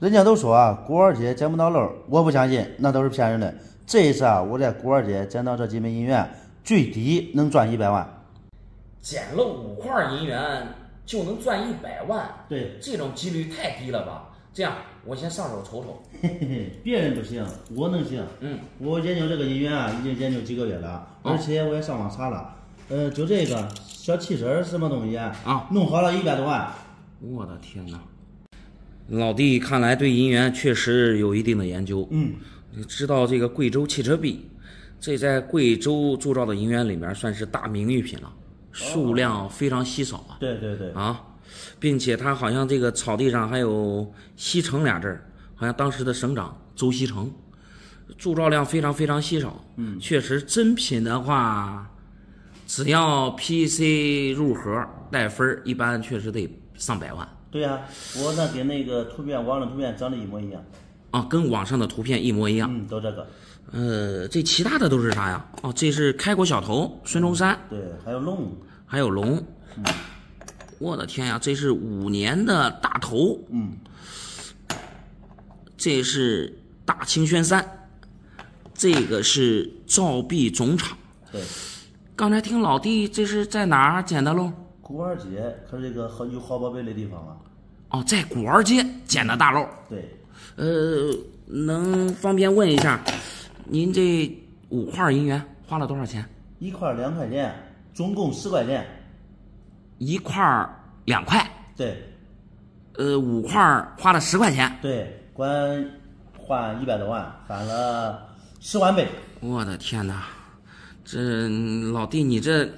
人家都说啊，古玩街捡不到漏，我不相信，那都是骗人的。这一次啊，我在古玩街捡到这几枚银元，最低能赚一百万。捡了五块银元就能赚一百万，对，这种几率太低了吧？这样，我先上手瞅瞅。嘿嘿嘿，别人不行，我能行。嗯，我研究这个银元啊，已经研究几个月了，而且我也上网查了。呃，就这个小汽车什么东西啊，弄好了一百多万。我的天哪！老弟看来对银元确实有一定的研究。嗯，知道这个贵州汽车币，这在贵州铸造的银元里面算是大名誉品了，数量非常稀少啊。对对对。啊，并且它好像这个草地上还有“西城”俩字儿，好像当时的省长周西城，铸造量非常非常稀少。嗯，确实真品的话。只要 PC 入盒带分儿，一般确实得上百万。对呀，我那跟那个图片网上图片长得一模一样。啊，跟网上的图片一模一样。嗯，都这个。呃，这其他的都是啥呀？哦，这是开国小头孙中山。对，还有龙，还有龙。嗯。我的天呀，这是五年的大头。嗯。这是大清宣三，这个是造币总厂。对。刚才听老弟，这是在哪儿捡的喽？古玩街，可是一个好有好宝贝的地方啊。哦，在古玩街捡的大漏。对。呃，能方便问一下，您这五块银元花了多少钱？一块两块钱，总共十块钱。一块两块。对。呃，五块花了十块钱。对，管换一百多万，返了十万倍。我的天哪！这老弟，你这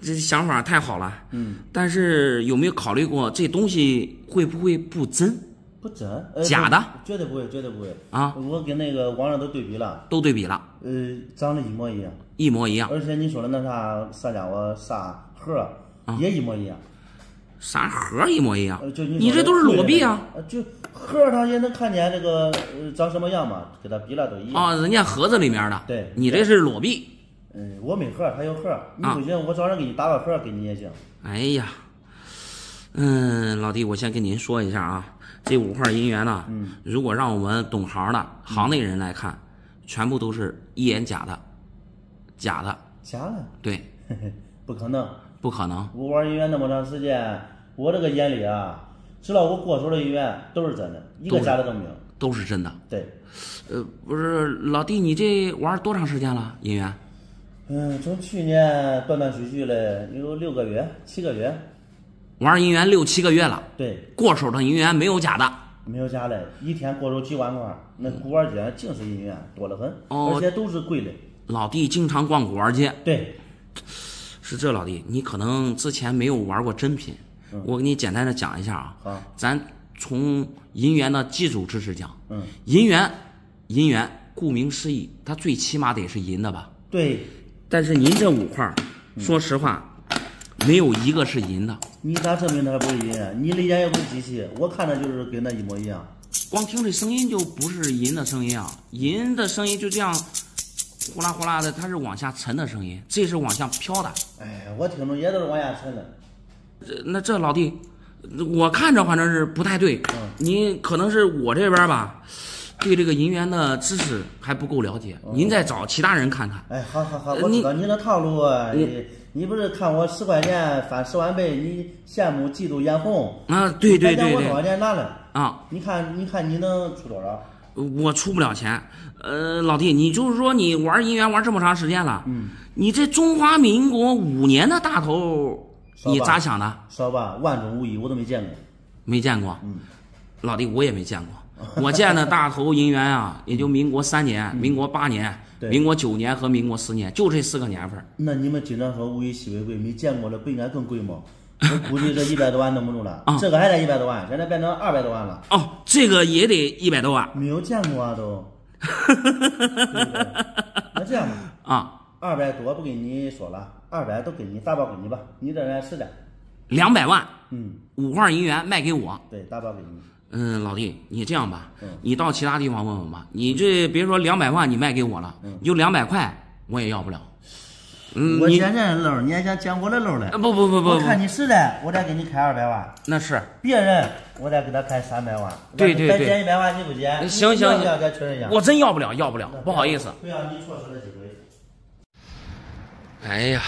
这想法太好了。嗯。但是有没有考虑过这东西会不会不真？不真。假的。绝对不会，绝对不会。啊。我跟那个网上都对比了。都对比了。呃，长得一模一样。一模一样。而且你说的那啥啥家伙啥盒也一模一样。啥盒一模一样？就你这都是裸币啊。就盒它也能看见这个长什么样嘛，给它比了都一样。啊，人家盒子里面的。对。你这是裸币。嗯，我没盒，他有盒。你不行，我找人给你打个盒给你也行。哎呀，嗯，老弟，我先跟您说一下啊，这五块银元呢，嗯，如果让我们懂行的行内人来看，全部都是一眼假的，假的。假的？对，不可能，不可能。我玩银元那么长时间，我这个眼里啊，知道我过手的银元都是真的，一个假的都没有。都是真的。对。呃，不是，老弟，你这玩多长时间了？银元？嗯，从去年断断续续的有六个月、七个月，玩银元六七个月了。对，过手的银元没有假的，没有假的，一天过手几万块。那古玩街净是银元，多得很，哦、而且都是贵的。老弟经常逛古玩街，对，是这老弟，你可能之前没有玩过真品，嗯、我给你简单的讲一下啊。好，咱从银元的基础知识讲。嗯，银元，银元，顾名思义，它最起码得是银的吧？对。但是您这五块，说实话，没有一个是银的。你咋证明它不是银？你的眼又不是机器，我看着就是跟那一模一样。光听这声音就不是银的声音啊！银的声音就这样，呼啦呼啦的，它是往下沉的声音，这是往下飘的。哎，我听着也都是往下沉的。这那这老弟，我看着反正是不太对。嗯。你可能是我这边吧。对这个银元的知识还不够了解，您再找其他人看看。哎，好好好，我知道你的套路。你你不是看我十块钱翻十万倍，你羡慕嫉妒眼红啊？对对对对。我多少钱拿了啊？你看你看你能出多少？我出不了钱。呃，老弟，你就是说你玩银元玩这么长时间了，嗯，你这中华民国五年的大头，你咋想的？说吧，万中无一，我都没见过。没见过。嗯。老弟，我也没见过。我见的大头银元啊，也就民国三年、民国八年、民国九年和民国十年，就这四个年份。那你们经常说物以稀为贵，没见过的不应该更贵吗？我估计这一百多万弄不住了。啊，这个还得一百多万，现在变成二百多万了。哦，这个也得一百多万。没有见过啊，都。那这样吧。啊，二百多不跟你说了，二百都给你打包给你吧，你这人实在。两百万。嗯。五块银元卖给我。对，打包给你。嗯，老弟，你这样吧，嗯，你到其他地方问问吧。你这别说两百万，你卖给我了，嗯，你就两百块，我也要不了。嗯，你我捡人漏，你还想捡我的漏嘞啊？不不不不我看，你实在，我再给你开二百万。那是别人我再给他开三百万。对对对对减一百万，你不减？行行你要不要再确认一下？我真要不了，要不了，不好意思。不要你错失了机会。哎呀，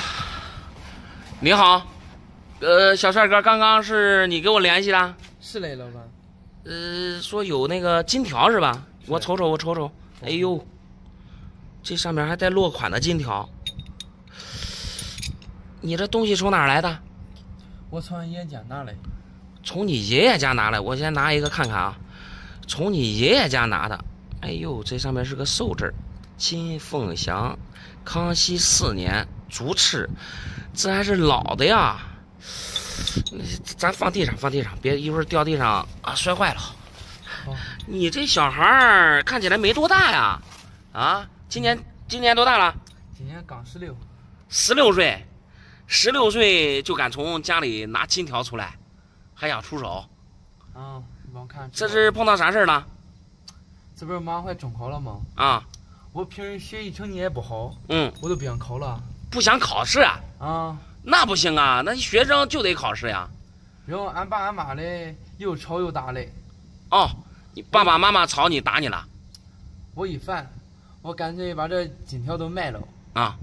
你好，呃，小帅哥，刚刚是你给我联系的，是嘞，老板。呃，说有那个金条是吧？我瞅瞅，我瞅瞅，哎呦，这上面还带落款的金条。你这东西从哪儿来的？我从俺爷家拿来，从你爷爷家拿来，我先拿一个看看啊。从你爷爷家拿的，哎呦，这上面是个寿字儿，金凤祥，康熙四年主敕，这还是老的呀。咱放地上，放地上，别一会儿掉地上啊摔坏了。哦你这小孩儿看起来没多大呀？啊，今年今年多大了？今年刚十六。十六岁，十六岁就敢从家里拿金条出来，还想出手，啊，你帮我看。这是碰到啥事儿了？这不是马上快中考了吗？啊，我平时学习成绩也不好，嗯，我都不想考了。不想考试啊？啊，那不行啊，那学生就得考试呀。然后俺爸俺妈嘞又吵又打嘞，哦，你爸爸妈妈吵你打你了我一烦，我干脆把这金条都卖了，啊？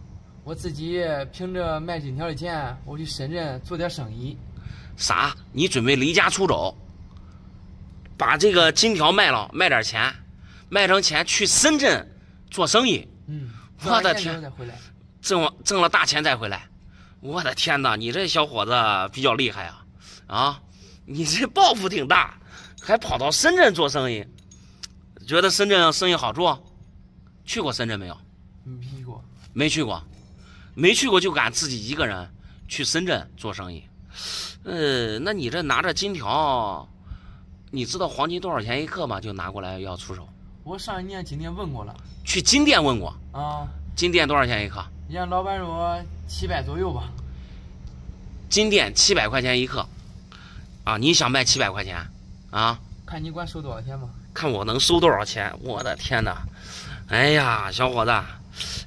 我自己凭着卖金条的钱，我去深圳做点生意。啥？你准备离家出走，把这个金条卖了，卖点钱，卖成钱去深圳做生意，嗯，我的天。挣了挣了大钱再回来。我的天哪，你这小伙子比较厉害啊！啊，你这抱负挺大，还跑到深圳做生意，觉得深圳生意好做？去过深圳没有？没去过。没去过，没去过就敢自己一个人去深圳做生意。呃，那你这拿着金条，你知道黄金多少钱一克吗？就拿过来要出手。我上一年金店问过了去金店问过，啊，金店多少钱一克？人家老板说七百左右吧。金店七百块钱一克，啊，你想卖七百块钱，啊？看你管收多少钱吧。看我能收多少钱？我的天哪！哎呀，小伙子，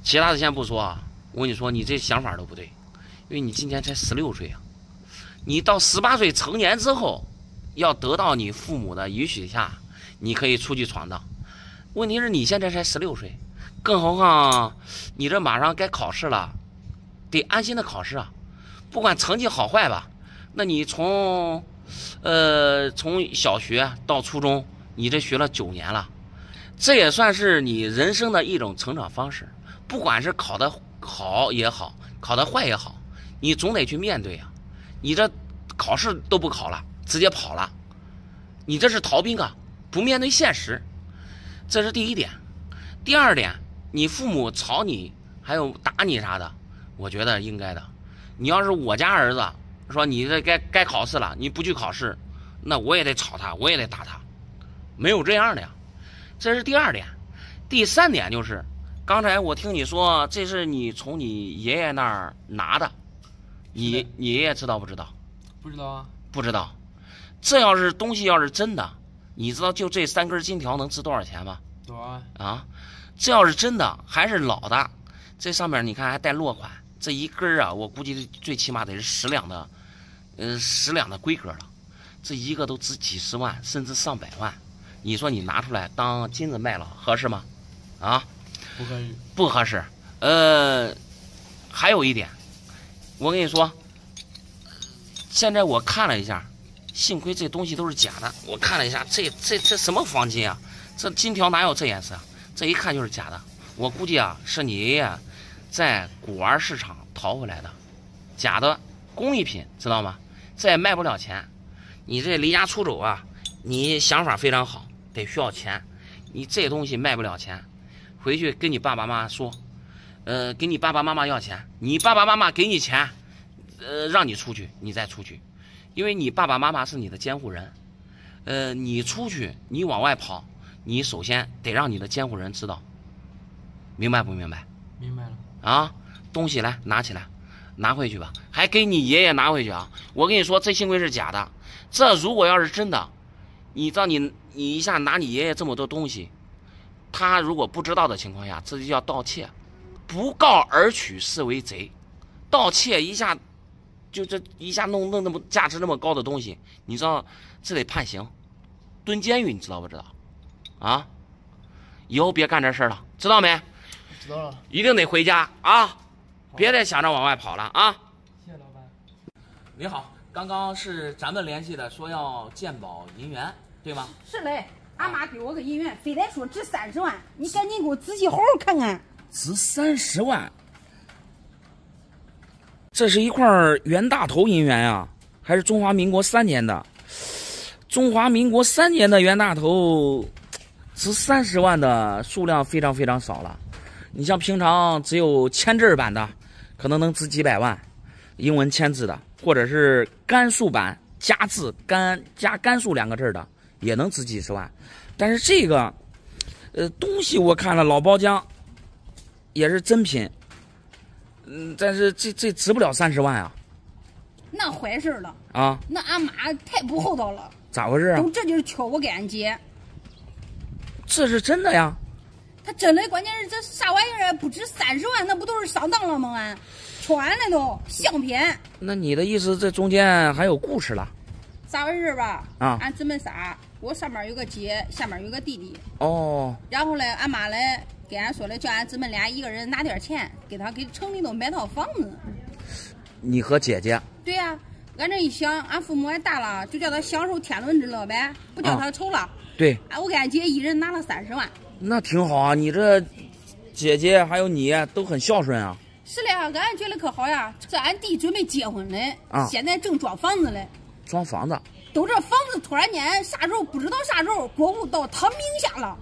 其他的先不说，我跟你说，你这想法都不对，因为你今年才十六岁啊，你到十八岁成年之后，要得到你父母的允许下，你可以出去闯荡。问题是你现在才十六岁，更何况你这马上该考试了，得安心的考试啊，不管成绩好坏吧，那你从，呃，从小学到初中。你这学了九年了，这也算是你人生的一种成长方式。不管是考得好也好，考得坏也好，你总得去面对啊。你这考试都不考了，直接跑了，你这是逃兵啊！不面对现实，这是第一点。第二点，你父母吵你，还有打你啥的，我觉得应该的。你要是我家儿子，说你这该该考试了，你不去考试，那我也得吵他，我也得打他。没有这样的呀，这是第二点，第三点就是，刚才我听你说这是你从你爷爷那儿拿的，你你爷爷知道不知道？不知道啊。不知道。这要是东西要是真的，你知道就这三根金条能值多少钱吗？多少啊？啊，这要是真的还是老的，这上面你看还带落款，这一根儿啊，我估计最起码得是十两的，呃，十两的规格了，这一个都值几十万甚至上百万。你说你拿出来当金子卖了合适吗？啊，不合适。不合适。呃，还有一点，我跟你说，现在我看了一下，幸亏这东西都是假的。我看了一下，这这这什么黄金啊？这金条哪有这颜色？这一看就是假的。我估计啊，是你爷爷在古玩市场淘回来的，假的工艺品，知道吗？这也卖不了钱。你这离家出走啊，你想法非常好。得需要钱，你这东西卖不了钱，回去跟你爸爸妈妈说，呃，给你爸爸妈妈要钱，你爸爸妈妈给你钱，呃，让你出去，你再出去，因为你爸爸妈妈是你的监护人，呃，你出去，你往外跑，你首先得让你的监护人知道，明白不明白？明白了。啊，东西来拿起来，拿回去吧，还给你爷爷拿回去啊！我跟你说，这幸亏是假的，这如果要是真的。你知道你你一下拿你爷爷这么多东西，他如果不知道的情况下，这就叫盗窃，不告而取是为贼，盗窃一下，就这一下弄弄那么价值那么高的东西，你知道这得判刑，蹲监狱，你知道不知道？啊，以后别干这事儿了，知道没？知道了，一定得回家啊，别再想着往外跑了啊！谢谢老板。你好，刚刚是咱们联系的，说要鉴宝银元，对吗？是嘞，俺妈给我个银元，非得说值三十万，你赶紧给我仔细好好看看。值三十万，这是一块袁大头银元呀，还是中华民国三年的？中华民国三年的袁大头，值三十万的数量非常非常少了。你像平常只有签字版的，可能能值几百万，英文签字的，或者是甘肃版加字甘加甘肃两个字的，也能值几十万。但是这个，呃，东西我看了老包浆。也是真品，嗯，但是这这值不了三十万啊！那坏事了啊！那俺妈太不厚道了，咋回事啊？都这就是敲我给俺姐，这是真的呀！他真的，关键是这啥玩意儿不值三十万，那不都是上当了吗？俺敲俺的都相片。那你的意思这中间还有故事了？咋回事吧？啊！俺姊妹仨，我上面有个姐，下面有个弟弟。哦。然后嘞，俺妈嘞。给俺说的，叫俺姊妹俩一个人拿点钱，给他给城里头买套房子。你和姐姐？对呀，俺这一想，俺父母也大了，就叫他享受天伦之乐呗，不叫他愁了。啊、对。哎，我跟俺姐一人拿了三十万。那挺好啊，你这姐姐还有你都很孝顺啊。是嘞，俺觉得可好呀。这俺弟准备结婚嘞，啊，现在正装房子嘞。装房子？都这房子突然间啥时候不知道啥时候过户到他名下了。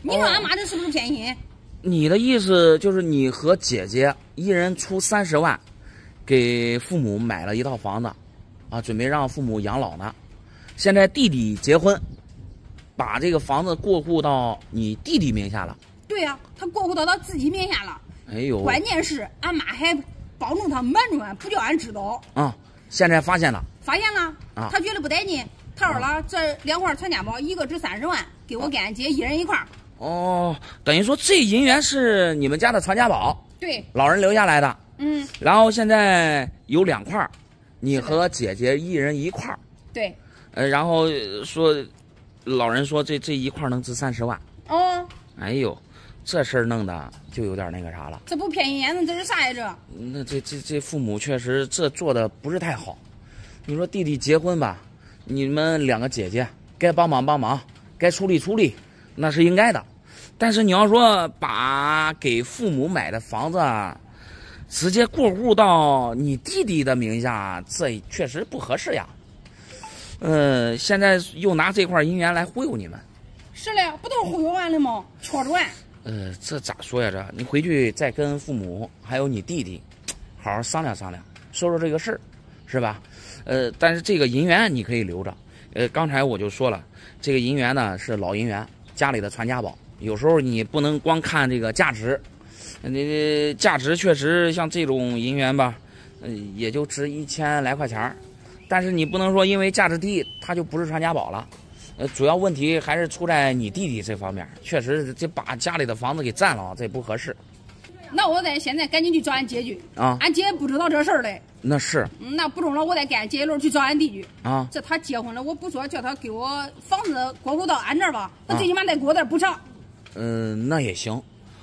你说俺妈这是不是偏心？你的意思就是你和姐姐一人出三十万，给父母买了一套房子，啊，准备让父母养老呢。现在弟弟结婚，把这个房子过户到你弟弟名下了。对呀、啊，他过户到他自己名下了。哎呦，关键是俺妈还帮助他瞒着俺，不叫俺知道。啊，现在发现了。发现了。啊，他觉得不带劲，他说了，这两块传家宝，一个值三十万，给我跟俺姐一人一块。哦，等于说这银元是你们家的传家宝，对，老人留下来的。嗯，然后现在有两块，你和姐姐一人一块。对。呃，然后说，老人说这这一块能值三十万。哦。哎呦，这事儿弄的就有点那个啥了。这不便宜眼子，这是啥呀？这？那这这这父母确实这做的不是太好。你说弟弟结婚吧，你们两个姐姐该帮忙帮忙，该出力出力。那是应该的，但是你要说把给父母买的房子直接过户到你弟弟的名下，这确实不合适呀。呃，现在又拿这块银元来忽悠你们，是嘞，不都是忽悠完了吗？戳着俺。呃，这咋说呀？这你回去再跟父母还有你弟弟好好商量商量，说说这个事儿，是吧？呃，但是这个银元你可以留着。呃，刚才我就说了，这个银元呢是老银元。家里的传家宝，有时候你不能光看这个价值，你价值确实像这种银元吧，嗯，也就值一千来块钱但是你不能说因为价值低，它就不是传家宝了。呃，主要问题还是出在你弟弟这方面，确实这把家里的房子给占了，这不合适。那我得现在赶紧去找俺姐去啊！俺姐不知道这事儿嘞。那是。那不中了，我得跟俺姐一路去找俺弟去啊！这他结婚了，我不说叫他给我房子过户到俺这儿吧，那最起码得给我点补偿。嗯，那也行，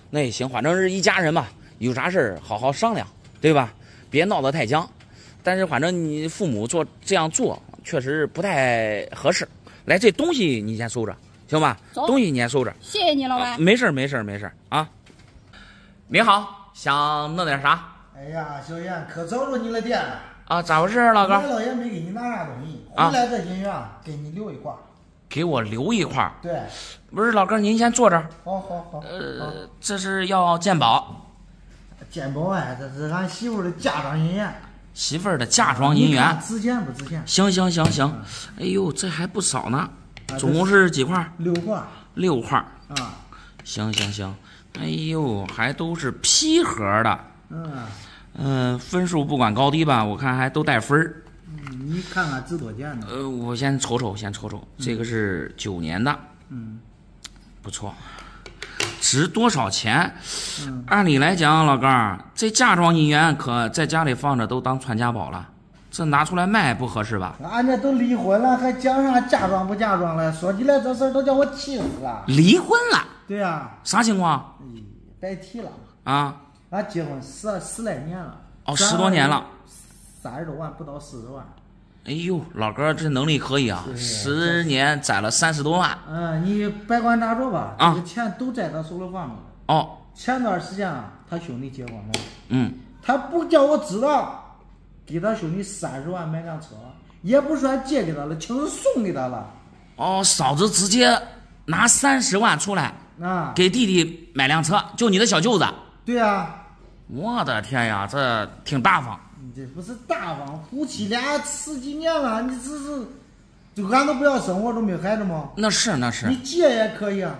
那也行，反正是一家人嘛，有啥事儿好好商量，对吧？别闹得太僵。但是反正你父母做这样做，确实不太合适。来，这东西你先收着，行吧？东西你先收着。谢谢你，老板。啊、没事没事没事啊。您好，想弄点啥？哎呀，小燕，可找着你的店了啊！咋回事啊，老哥？我老爷没给你拿啥东西，回来这银元给你留一块。给我留一块。对。不是，老哥，您先坐这儿。好好好。呃，这是要鉴宝。鉴宝哎，这是俺媳妇的嫁妆银元。媳妇儿的嫁妆银元。值钱不值钱？行行行行。哎呦，这还不少呢。总共是几块？六块。六块。啊。行行行。哎呦，还都是批盒的。嗯。嗯，分数不管高低吧，我看还都带分儿。嗯，你看看值多钱呢？呃，我先瞅瞅，先瞅瞅，这个是九年的。嗯。不错。值多少钱？按理来讲，老哥儿，这嫁妆银元可在家里放着都当传家宝了，这拿出来卖不合适吧？俺这都离婚了，还讲啥嫁妆不嫁妆了？说起来这事儿都叫我气死了。离婚了，对呀、啥情况嗯白提了。啊？俺结婚十十来年了，哦，十多年了。三十多万不到四十万。哎呦，老哥这能力可以啊，十年攒了三十多万。嗯，你别管咋着吧，啊这个钱都在他手里放着呢。哦，前段时间啊，他兄弟结婚了，嗯，他不叫我知道，给他兄弟三十万买辆车，也不算借给他了，亲自送给他了。哦，嫂子直接拿三十万出来啊，给弟弟买辆车，就你的小舅子。对呀、我的天呀，这挺大方。不是大方，夫妻俩十几年了，你这是，就俺都不要生活，都没孩子吗？那是那是你借也可以啊。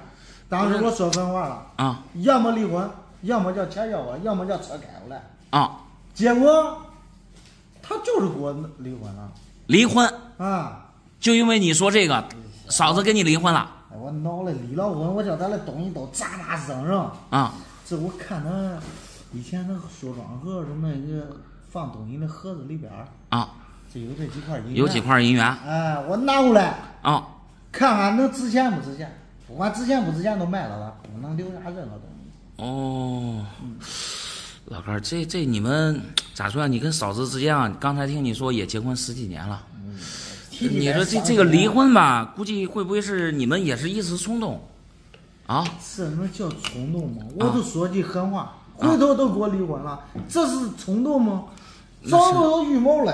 当时我说狠话了，啊要么离婚，要么叫钱要我，要么叫车开回来。啊，结果他就是给我离婚了离婚啊！就因为你说这个，嫂子跟你离婚了哎我闹了离了婚，我叫他那东西都咋咋扔扔。啊？这我看他以前那梳妆盒什么那个放东西的盒子里边儿，啊，这有这几块银元有几？块银元哎，我拿过来啊？看看能值钱不值钱，不管值钱不值钱都卖了吧，不能留下任何东西。哦，老哥，这这你们咋说啊？你跟嫂子之间啊，刚才听你说也结婚十几年了，提起你说这这个离婚吧，估计会不会是你们也是一时冲动啊？这能叫冲动吗？我都说句狠话，回头都给我离婚了，这是冲动吗？早都有预谋了。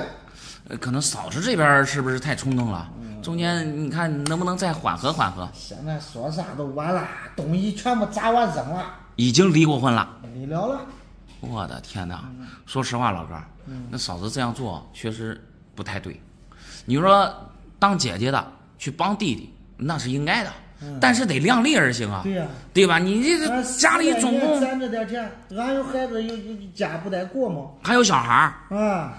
呃可能嫂子这边是不是太冲动了？中间你看能不能再缓和缓和？现在说啥都晚了，东西全部砸完扔了，已经离过婚了。离了了。我的天哪！说实话，老哥，嗯那嫂子这样做确实不太对。你说当姐姐的去帮弟弟，那是应该的，但是得量力而行啊，嗯对呀、对吧？你这俺个家里总共攒着点钱，俺有孩子，有有家不得过吗？还有小孩儿，啊，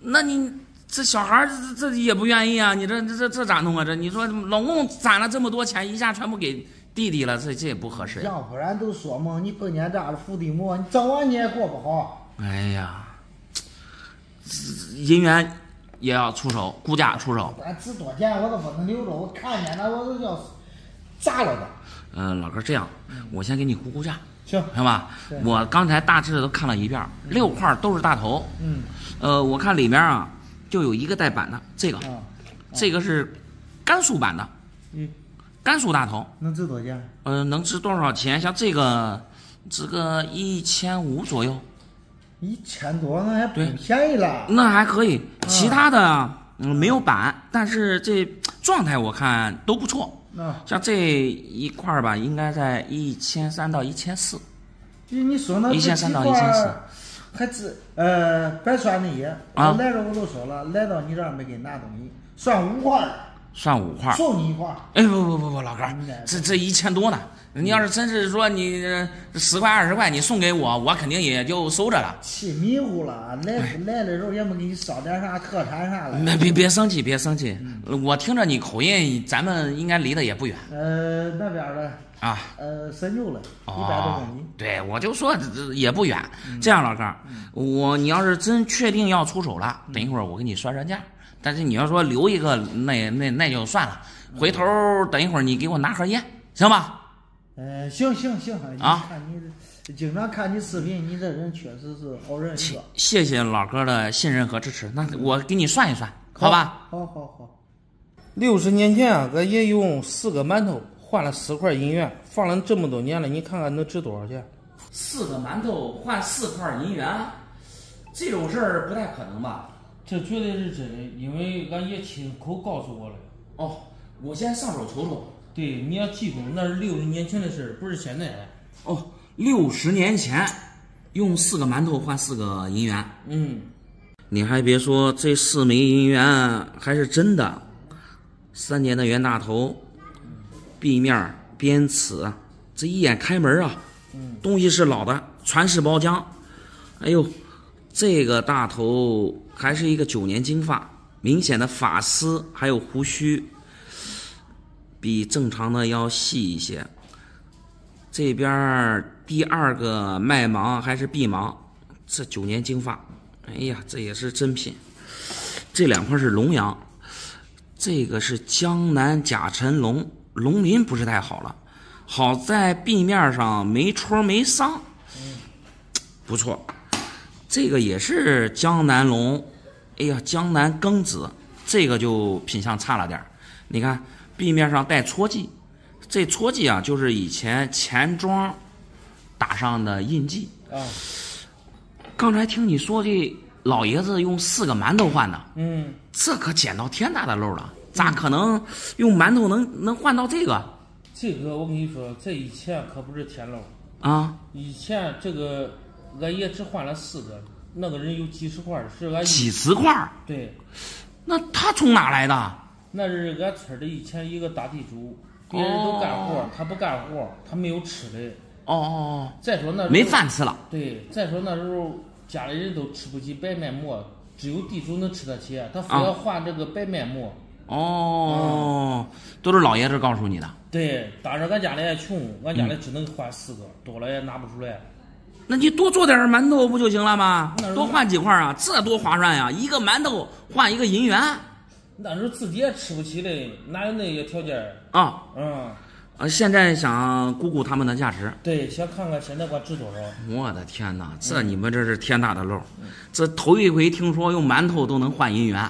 那你这小孩儿这这也不愿意啊！你这这这这咋弄啊？这你说老公攒了这么多钱，一下全部给弟弟了，这这也不合适呀。要不然都说嘛，你碰见这样的伏地魔，你早晚你也过不好。哎呀，这银元也要出手，估价出手。俺值多钱我都不能留着，我看见了我都要砸了的。嗯、老哥这样，我先给你估估价，行，行吧？我刚才大致的都看了一遍，六块都是大头。嗯，呃，我看里面啊，就有一个带板的，这个，啊，这个是甘肃版的，嗯，甘肃大头。能值多少钱？呃，能值多少钱？像这个，值个一千五左右，一千多，那还不对便宜了。那还可以。其他的，嗯，没有板，但是这状态我看都不错。啊，像这一块儿吧，应该在一千三到一千四。你你说那1300到这几块1400儿还只呃，别算那些。啊我来了我都说了，来到你这儿没给你拿东西，算五块儿，算五块儿。送你一块儿。哎，不不不不，老哥这这一千多呢。你要是真是说你呃十块二十块，你送给我，我肯定也就收着了。气迷糊了，来哎来的时候也没给你捎点啥特产啥的。那别别生气，别生气。我听着你口音，咱们应该离得也不远呃，那边的啊。呃深究了，一百多哦公里。，对，我就说这这也不远。这样，老哥儿，我你要是真确定要出手了，等一会儿我给你算算价。但是你要说留一个，那那那就算了。回头等一会儿你给我拿盒烟，行吧？呃，行行行，啊你看你这经常看你视频，你这人确实是好人一个。谢谢老哥的信任和支持。那我给你算一算，好吧？好好好。六十年前啊，俺爷用四个馒头换了四块银元，放了这么多年了，你看看能值多少钱？四个馒头换四块银元，这种事儿不太可能吧？这绝对是真的，因为俺爷亲口告诉我了。哦，我先上手瞅瞅。对，你要记住，那是六十年前的事儿，不是现在的。哦，六十年前用四个馒头换四个银元。嗯，你还别说，这四枚银元还是真的，三年的袁大头，壁面边齿，这一眼开门啊，东西是老的，传世包浆。哎呦，这个大头还是一个九年金发，明显的发丝还有胡须，比正常的要细一些。这边第二个麦芒还是碧芒，这九年精发，哎呀，这也是真品。这两块是龙阳，这个是江南甲辰龙，龙鳞不是太好了，好在壁面上没戳没伤，不错。这个也是江南龙，哎呀，江南庚子，这个就品相差了点你看壁面上带戳记，这戳记啊，就是以前钱庄打上的印记。啊，刚才听你说这老爷子用四个馒头换的，嗯，这可捡到天大的漏了，咋可能用馒头能能换到这个？这个我跟你说，这以前可不是天漏，啊？以前这个俺爷只换了四个，那个人有几十块，是俺几十块，对，那他从哪来的？那是俺村儿的以前一个大地主，别人都干活儿，他不干活，他没有吃的。哦哦哦再说那没饭吃了。对，再说那时候家里人都吃不起白面馍，只有地主能吃得起，他非啊要换这个白面馍。哦，都是老爷子告诉你的。对，当时俺家里也穷，俺家里只能换四个，多了也拿不出来。那你多做点馒头不就行了吗多换几块啊，这多划算呀！一个馒头换一个银元那时候自己也吃不起嘞，哪有那些条件？啊！嗯，呃，现在想估估他们的价值，对，想看看现在管值多少。我的天哪，这你们这是天大的漏！这头一回听说用馒头都能换银元。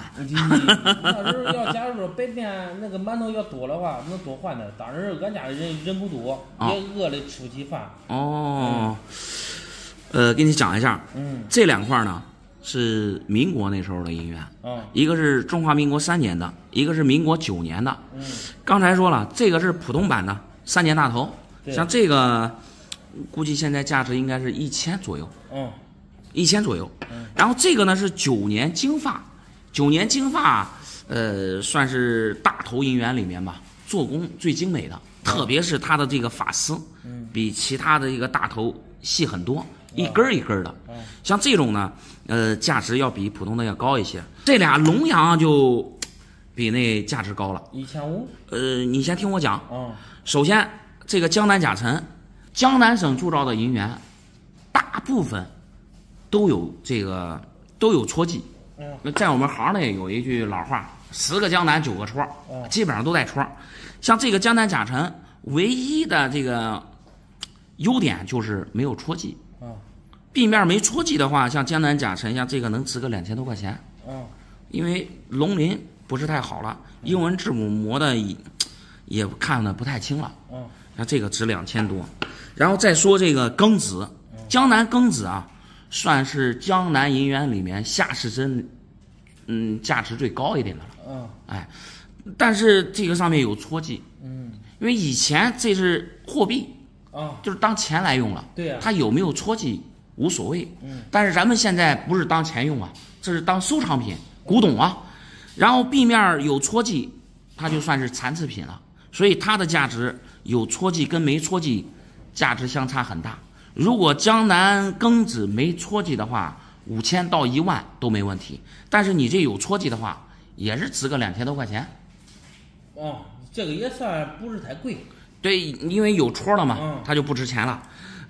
那时候要假如说白天那个馒头要多的话，能多换点。当时俺家里人人不多，啊也饿的吃不起饭。哦，呃，给你讲一下，嗯这两块呢是民国那时候的银元，啊一个是中华民国三年的，一个是民国九年的。嗯。刚才说了，这个是普通版的三年大头，像这个估计现在价值应该是一千左右，嗯。一千左右。然后这个呢是九年金发，九年金发，呃，算是大头银元里面吧，做工最精美的，特别是它的这个发丝，比其他的一个大头细很多，一根儿一根儿的。像这种呢，呃，价值要比普通的要高一些。这俩龙阳就比那价值高了。一千五。呃，你先听我讲。嗯首先，这个江南甲辰，江南省铸造的银元，大部分都有这个都有戳记。嗯那在我们行内有一句老话：“十个江南九个戳基本上都带戳。像这个江南甲辰，唯一的这个优点就是没有戳记。啊壁面没戳记的话，像江南甲辰，像这个能值个两千多块钱。嗯因为龙鳞不是太好了，英文字母磨的也也看的不太清了。嗯像这个值两千多，然后再说这个庚子，江南庚子啊，算是江南银元里面夏世珍，嗯，价值最高一点的了。嗯哎，但是这个上面有戳记，嗯因为以前这是货币，啊就是当钱来用了。对呀它有没有戳记无所谓。嗯。但是咱们现在不是当钱用啊，这是当收藏品、古董啊。然后壁面有戳记，它就算是残次品了。所以它的价值有戳记跟没戳记价值相差很大。如果江南庚子没戳记的话，五千到一万都没问题。但是你这有戳记的话，也是值个两千多块钱。哦，这个也算不是太贵。对，因为有戳了嘛嗯，它就不值钱了。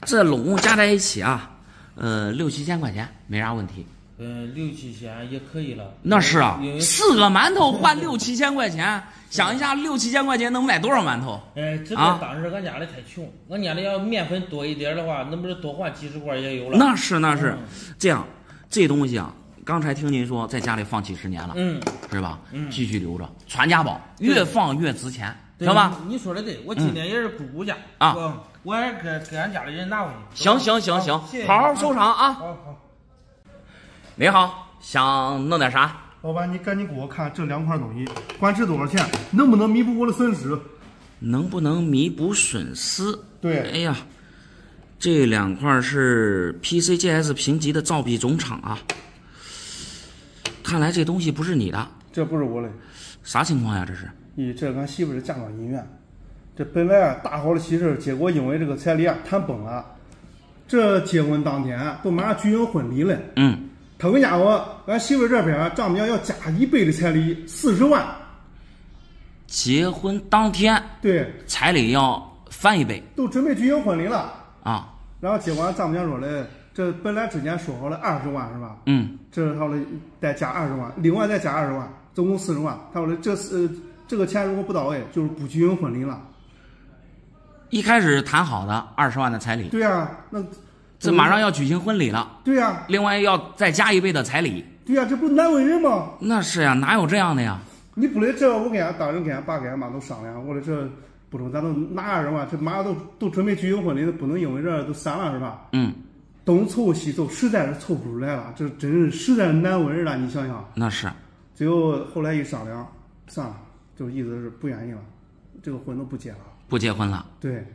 这拢共加在一起啊，呃，六七千块钱没啥问题。嗯，六七千也可以了。那是啊四个馒头换六七千块钱，想一下六七千块钱能买多少馒头？哎，这个啊当时俺家里太穷，俺家里要面粉多一点的话，那不是多换几十块也有了。那是那是嗯，这样，这东西啊，刚才听您说在家里放几十年了，嗯，是吧？嗯继续留着，传家宝，越放越值钱，对行吧？？你你说的对，我今天也是姑姑家啊嗯我也给给俺家里人拿回去。行行行行好好好收藏啊！好好。你好，想弄点啥？老板，你赶紧给我看这两块东西，管值多少钱，能不能弥补我的损失？能不能弥补损失？对哎呀，这两块是 PCGS 评级的造币总厂啊。看来这东西不是你的，这不是我的，啥情况呀？这是？咦，这俺媳妇的嫁妆银元，这本来啊大好的喜事，结果因为这个彩礼啊谈崩了。这结婚当天都马上举行婚礼了，嗯，他跟家伙，俺媳妇这边啊丈母娘要加一倍的彩礼，四十万。结婚当天对彩礼要翻一倍都准备举行婚礼了，啊，然后结果丈母娘说嘞，这本来之前说好了二十万是吧？嗯，这他说的再加二十万，另外再加二十万，总共四十万。他说的这是、呃、这个钱如果不到位，就是不举行婚礼了。一开始谈好的二十万的彩礼，对呀、那这马上要举行婚礼了，对呀、另外要再加一倍的彩礼，对呀、这不难为人吗？那是呀，哪有这样的呀？你不得这，我跟俺当时跟俺爸跟俺妈都商量，我说这不中，咱都拿二十万，这马上都都准备举行婚礼，不能因为这都散了是吧？嗯，东凑西凑，实在是凑不出来了，这真是实在难为人了。你想想，那是，最后后来一商量，算了，就意思是不愿意了，这个婚都不结了。不结婚了。对，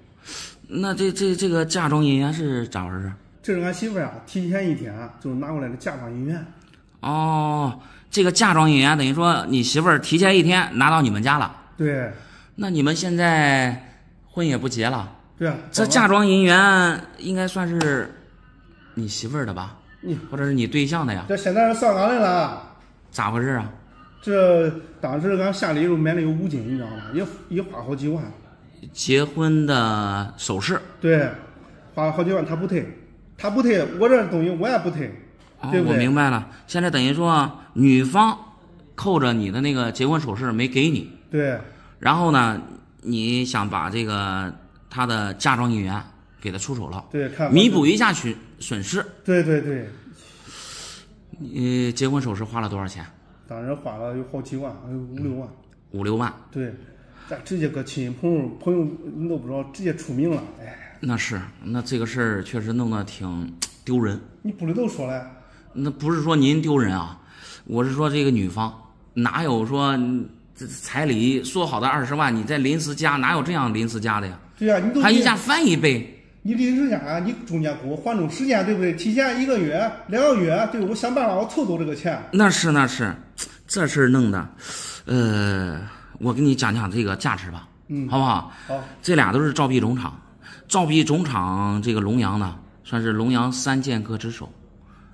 那这这这个嫁妆银元是咋回事？这是俺媳妇儿啊，提前一天就拿过来的嫁妆银元。哦，这个嫁妆银元等于说你媳妇儿提前一天拿到你们家了，对，那你们现在婚也不结了，对啊，这嫁妆银元应该算是你媳妇儿的吧，你或者是你对象的呀？这现在是上岗的了。咋回事啊？这当时俺下里时候买了有五金，你知道吗？也也花好几万。结婚的首饰，对，花了好几万，他不退，他不退，我这东西我也不退，哦对，不对？我明白了。现在等于说女方扣着你的那个结婚首饰没给你，对然后呢，你想把这个她的嫁妆银元给她出手了，对，看弥补一下损损失。对对对，你结婚首饰花了多少钱？当时花了有好几万，还有五六万。五六万，对，咱直接搁亲戚朋友朋友你都不知道，直接出名了。哎，那是，那这个事儿确实弄得挺丢人。你不里都说了，那不是说您丢人啊，我是说这个女方哪有说嗯这彩礼说好的二十万，你再临时加，哪有这样临时加的呀？对呀、你都他一下翻一倍，你临时加，你中间给我缓冲时间，对不对？提前一个月、两个月，对我想办法我凑凑这个钱。那是那是，这事儿弄的，呃，我给你讲讲这个价值吧，嗯好不好？好，这俩都是照壁总厂，照壁总厂这个龙阳呢，算是龙阳三剑客之首，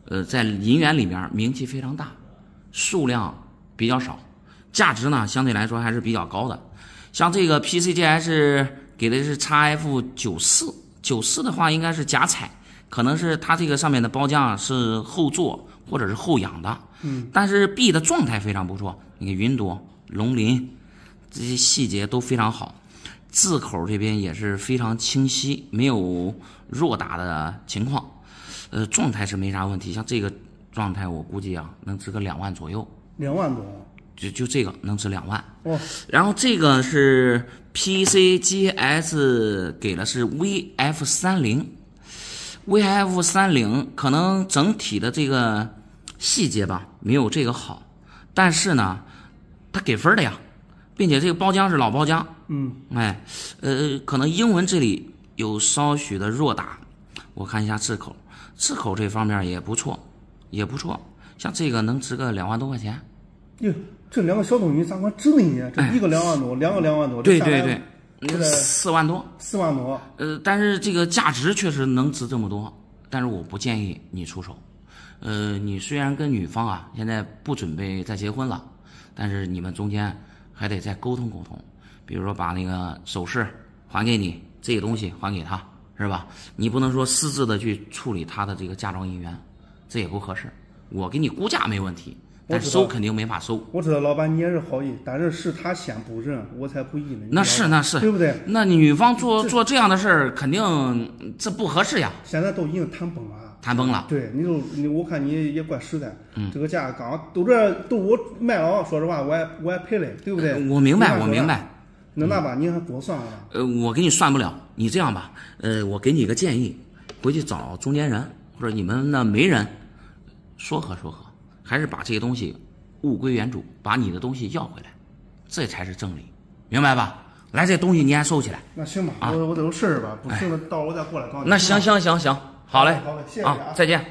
呃，在银元里面名气非常大，数量比较少，价值呢相对来说还是比较高的。像这个 PCGS 给的是 XF 九四，九四的话应该是假彩，可能是它这个上面的包浆啊是后做或者是后仰的，嗯，但是壁的状态非常不错，你看云朵、龙鳞这些细节都非常好。字口这边也是非常清晰，没有弱打的情况，呃，状态是没啥问题。像这个状态，我估计啊，能值个两万左右，两万多。就就这个能值两万。哦，然后这个是 PCGS 给的是 VF 三零，VF 三零可能整体的这个细节吧没有这个好，但是呢，它给分的呀，并且这个包浆是老包浆，嗯，哎，呃，可能英文这里有稍许的弱打，我看一下字口，字口这方面也不错，也不错，像这个能值个两万多块钱。哟，这两个小东西咋管值呢？这一个两万多，两个两万多，对对对，那对四万多，四万多。呃，但是这个价值确实能值这么多，但是我不建议你出手。呃，你虽然跟女方啊现在不准备再结婚了，但是你们中间还得再沟通沟通，比如说把那个首饰还给你，这个东西还给他，是吧？你不能说私自的去处理他的这个嫁妆银元，这也不合适。我给你估价没问题，但收肯定没法收。我知道老板你也是好意，但是是他先不认，我才不依呢。那是那是，对不对？那女方做这做这样的事儿，肯定这不合适呀，现在都已经谈崩了。谈崩了。对，你就你我看你也怪实在，这个价刚都这都我卖了，说实话我也我也赔了，对不对？我明白。我明白。那那吧，你还给我算了吧。呃，我给你算不了，你这样吧，呃，我给你个建议，回去找中间人或者你们那媒人说和说和，还是把这些东西物归原主，把你的东西要回来，这才是正理，明白吧？来，这东西你先收起来。那行吧，啊我我得有事儿吧，不行了，到时候我再过来找你。那行行行行，好嘞，好嘞谢谢啊再见。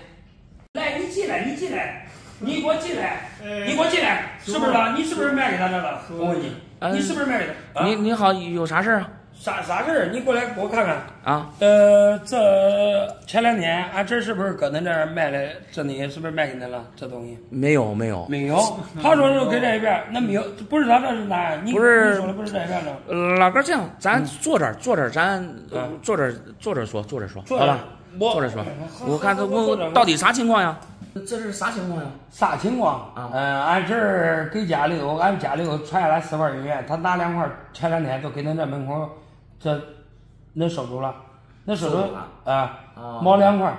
来，你进来，你进来，你给我进来，你给我进来，是不是吧？你是不是卖给他这个？我问你，呃你是不是卖给他？啊你你好，有啥事儿啊？啥啥事儿？你过来给我看看。啊，呃，这前两天俺这是不是搁恁这儿卖的？这东西是不是卖给恁了？这东西没有没有，没有。他说是给这一边，那没有，不是他这是哪？你不是你说的不是这一边的。呃老哥这样，咱坐这儿坐这儿，咱呃坐这儿坐这儿说，坐这儿说，坐这儿好吧？坐这儿说，我看这好坐这儿我到底啥情况呀？这是啥情况呀？啥情况？啊嗯，俺这儿给家里头，俺家里头传下来四块银元，他拿两块，前两天都给恁这门口，这恁收走了，恁收走了啊啊，毛两块。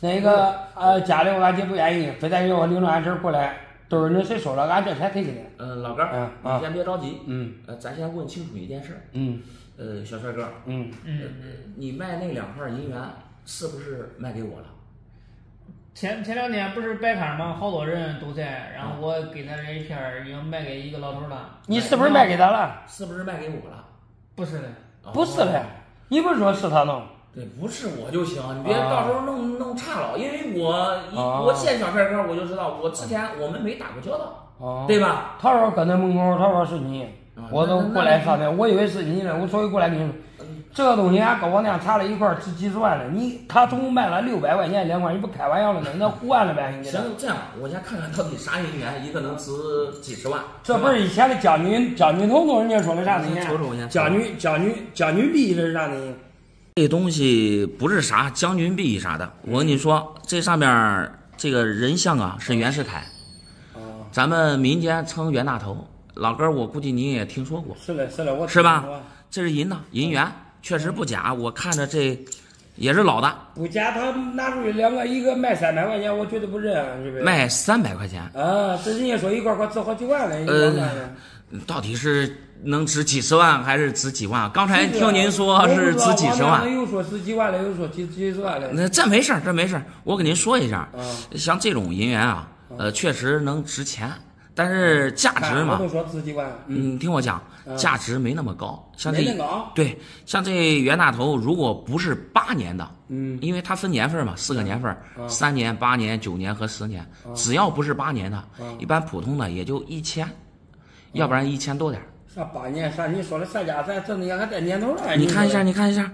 那个呃，家里俺姐不愿意，非得要我领着俺侄儿过来，都是恁谁收了，俺这才退给你。呃，老哥你先别着急，嗯呃，咱先问清楚一件事儿。嗯呃，小帅哥，嗯，嗯，你卖那两块银元是不是卖给我了？前前两天不是摆摊吗？好多人都在，然后我给他这一片儿，已经卖给一个老头了。你是不是卖给他了？是不是卖给我了？不是的，不是嘞，你不是说是他弄？对，不是我就行，你别啊。到时候弄弄差了，因为我一啊。我见小帅哥我就知道，我之前我们没打过交道，哦对吧？他说搁那门口，他说是你啊，我都过来上的，我以为是你呢，我所以过来跟你说，这个东西俺跟我娘查了一块值几十万呢，你他总共卖了六百块钱两块，你不开玩笑了呢？那胡完了呗，行，这样我先看看到底啥银元，一个能值几十万。这不是以前的将军将军头头人家说的啥东西？将军将军将军币这是啥东西？这东西不是啥将军币啥的，我跟你说，这上面这个人像啊是袁世凯，咱们民间称袁大头。老哥，我估计你也听说过，是嘞是嘞，我是吧？这是银呐，银元，确实不假。我看着这也是老的，不假，他拿出去两个，一个卖三百块钱，我绝对不认，是不是？卖三百块钱，啊，这人家说一块块值好几万呢，一呃。到底是能值几十万还是值几万？刚才听您说是值几十万，又说值几万了，又说几几十万了。那这没事儿，这没事儿。我跟您说一下，啊像这种银元啊，呃，确实能值钱，但是价值嘛嗯，嗯，听我讲，价值没那么高。像这对，像这袁大头，如果不是八年的，嗯，因为它分年份嘛，四个年份，三年、八年、九年和十年，只要不是八年的，一般普通的也就一千，要不然一千多点儿。啥八年啥？你说的啥家？咱这年还带年头了？你看一下，你看一下，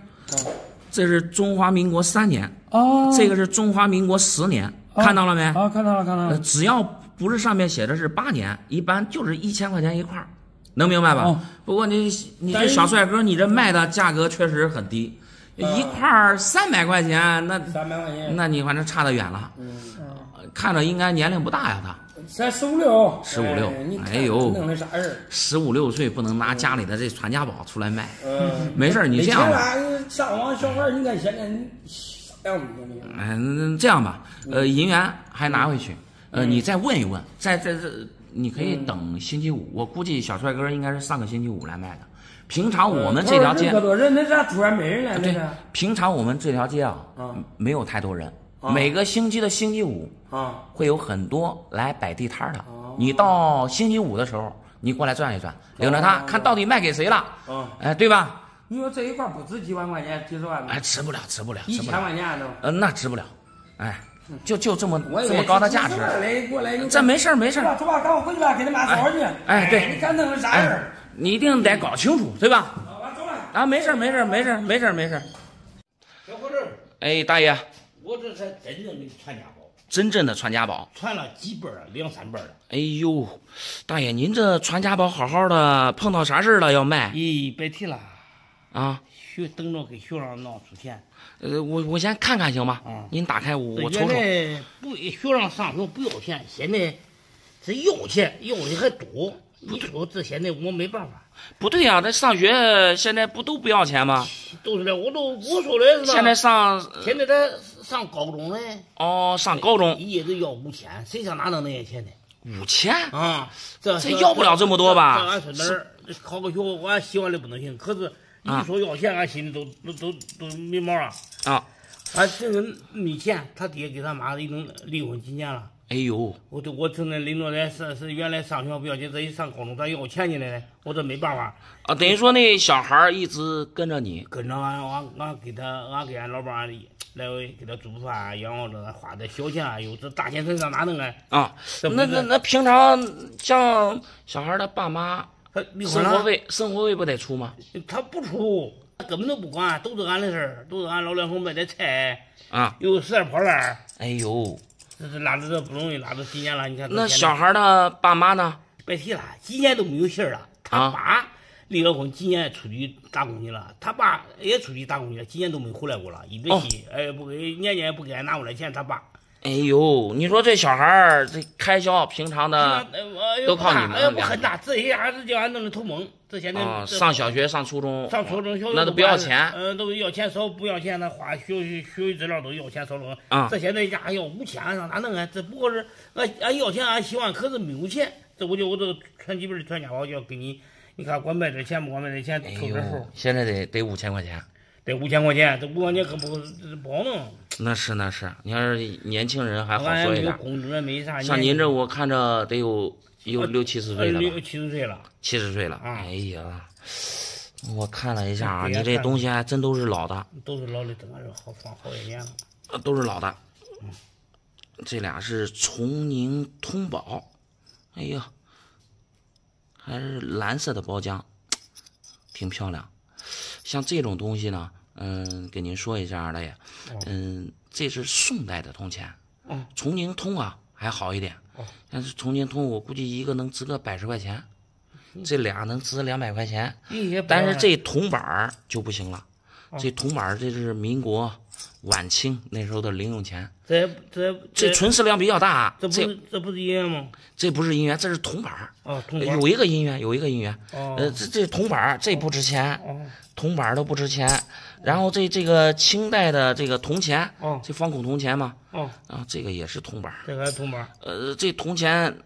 这是中华民国三年，哦，这个是中华民国十年，看到了没？啊，看到了，看到呃，了。只要不是上面写的是八年，一般就是一千块钱一块儿，能明白吧？哦不过你你这小帅哥，你这卖的价格确实很低，一块儿三百块钱，那三百块钱，那你反正差得远了。嗯，看着应该年龄不大呀，他才十五六，十五六哎呦弄的啥人？十五六岁不能拿家里的这传家宝出来卖。嗯，没事儿，你这样吧，上网小孩儿，你看现在你啥样？哎，那这样吧，呃，银元还拿回去，呃，嗯你再问一问，在在这，你可以等星期五，我估计小帅哥应该是上个星期五来卖的。平常我们这条街人可，多人，那咋突然没人了？那对，平常我们这条街啊啊，没有太多人，啊每个星期的星期五啊，会有很多来摆地摊的哦。你到星期五的时候，你过来转一转，领着他看到底卖给谁了，啊，哎，对吧？你说这一块不值几万块钱，几十万吗哎，？值不了，值不了，一千块钱都。呃，那值不了，哎，就就这么这么高的价值这没事儿没事走吧，儿，走吧，赶快回去吧，给他妈烧去。哎对你看弄的啥人哎儿？，你一定得搞清楚，对吧？走吧，走吧。啊，没事儿没事儿没事儿没事儿没事儿。小伙子，哎，大爷，我这才真正的传家宝，真正的传家宝。传了几辈儿了，两三辈儿了。哎呦，大爷，您这传家宝好好的，碰到啥事儿了要卖咦，别提了，啊？学等着给学生闹出钱。呃，我我先看看行吗？啊您打开我我瞅原瞅。来不学生上学不要钱，现在这要钱，要的还多。你说这现在我没办法，不对呀、这上学现在不都不要钱吗？都是的，我都我说的是吧？现在上呃现在他上高中嘞，哦上高中一月都要五千，谁上哪弄那些钱呢？五千，啊，这这要不了这么多吧考个学，俺希望的不能行。可是啊一说要钱，俺心里都都都都没毛了。啊，俺这人没钱，他爹给他妈已经离婚几年了。哎呦，我都我正在领着来是是原来上学不要紧，这一上高中咱要钱去了，我这没办法，啊，等于说那小孩一直跟着你跟着俺俺俺给他俺给俺老伴儿来回给他煮饭养活着，花点小钱啊，有这大钱身上哪能啊？啊？那那那平常像小孩儿的爸妈他离婚了，生活费生活费不得出吗？他不出，他根本都不管，都是俺的事儿，都是俺老两口卖的菜，啊，有十二泡烂，哎呦，这是拉的这不容易，拉到几年了，你看那小孩的爸妈呢？别提了，几年都没有信儿了。他爸离了婚，几年出去打工去了，他爸也出去打工去了，几年都没回来过了，一直去，哎，不给年年不给俺拿过来钱，他爸。哎呦，你说这小孩儿这开销平常的都靠你们哎，不很大，这些孩子叫俺弄的头蒙。这现在啊，上小学、上初中、上初中、小学那都不要钱，嗯，都要钱少，不要钱，那花学习学习资料都要钱少了。啊，这现在家还要五千，让哪弄啊？这不过是俺俺要钱，俺希望可是没有钱。这我就我这个全基本全家宝就要给你，你看管卖点钱不管卖点钱，凑点数。现在得得五千块钱。得五千块钱，这五万块钱可不不好弄。那是那是，你要是年轻人还好说一点。像您这，我看着得有 有六七十岁了六七十岁了。七十岁了。哎呀，我看了一下啊，你这东西还真都是老的。都是老的，好放好些年了。啊，都是老的。这俩是崇宁通宝，哎呀，还是蓝色的包浆，挺漂亮。像这种东西呢，嗯，给您说一下，大爷，嗯，这是宋代的铜钱，崇宁通啊还好一点，但是崇宁通我估计一个能值个百十块钱，这俩能值两百块钱，但是这铜板就不行了，这铜板这是民国晚清那时候的零用钱，这这这存世量比较大，这这不是银元吗？这不是银元，这是铜板儿，哦，铜板有一个银元，有一个银元，呃，这这铜板这不值钱。铜板都不值钱，然后这这个清代的这个铜钱，哦，这方孔铜钱嘛，哦，啊，这个也是铜板，这个铜板，呃，这铜钱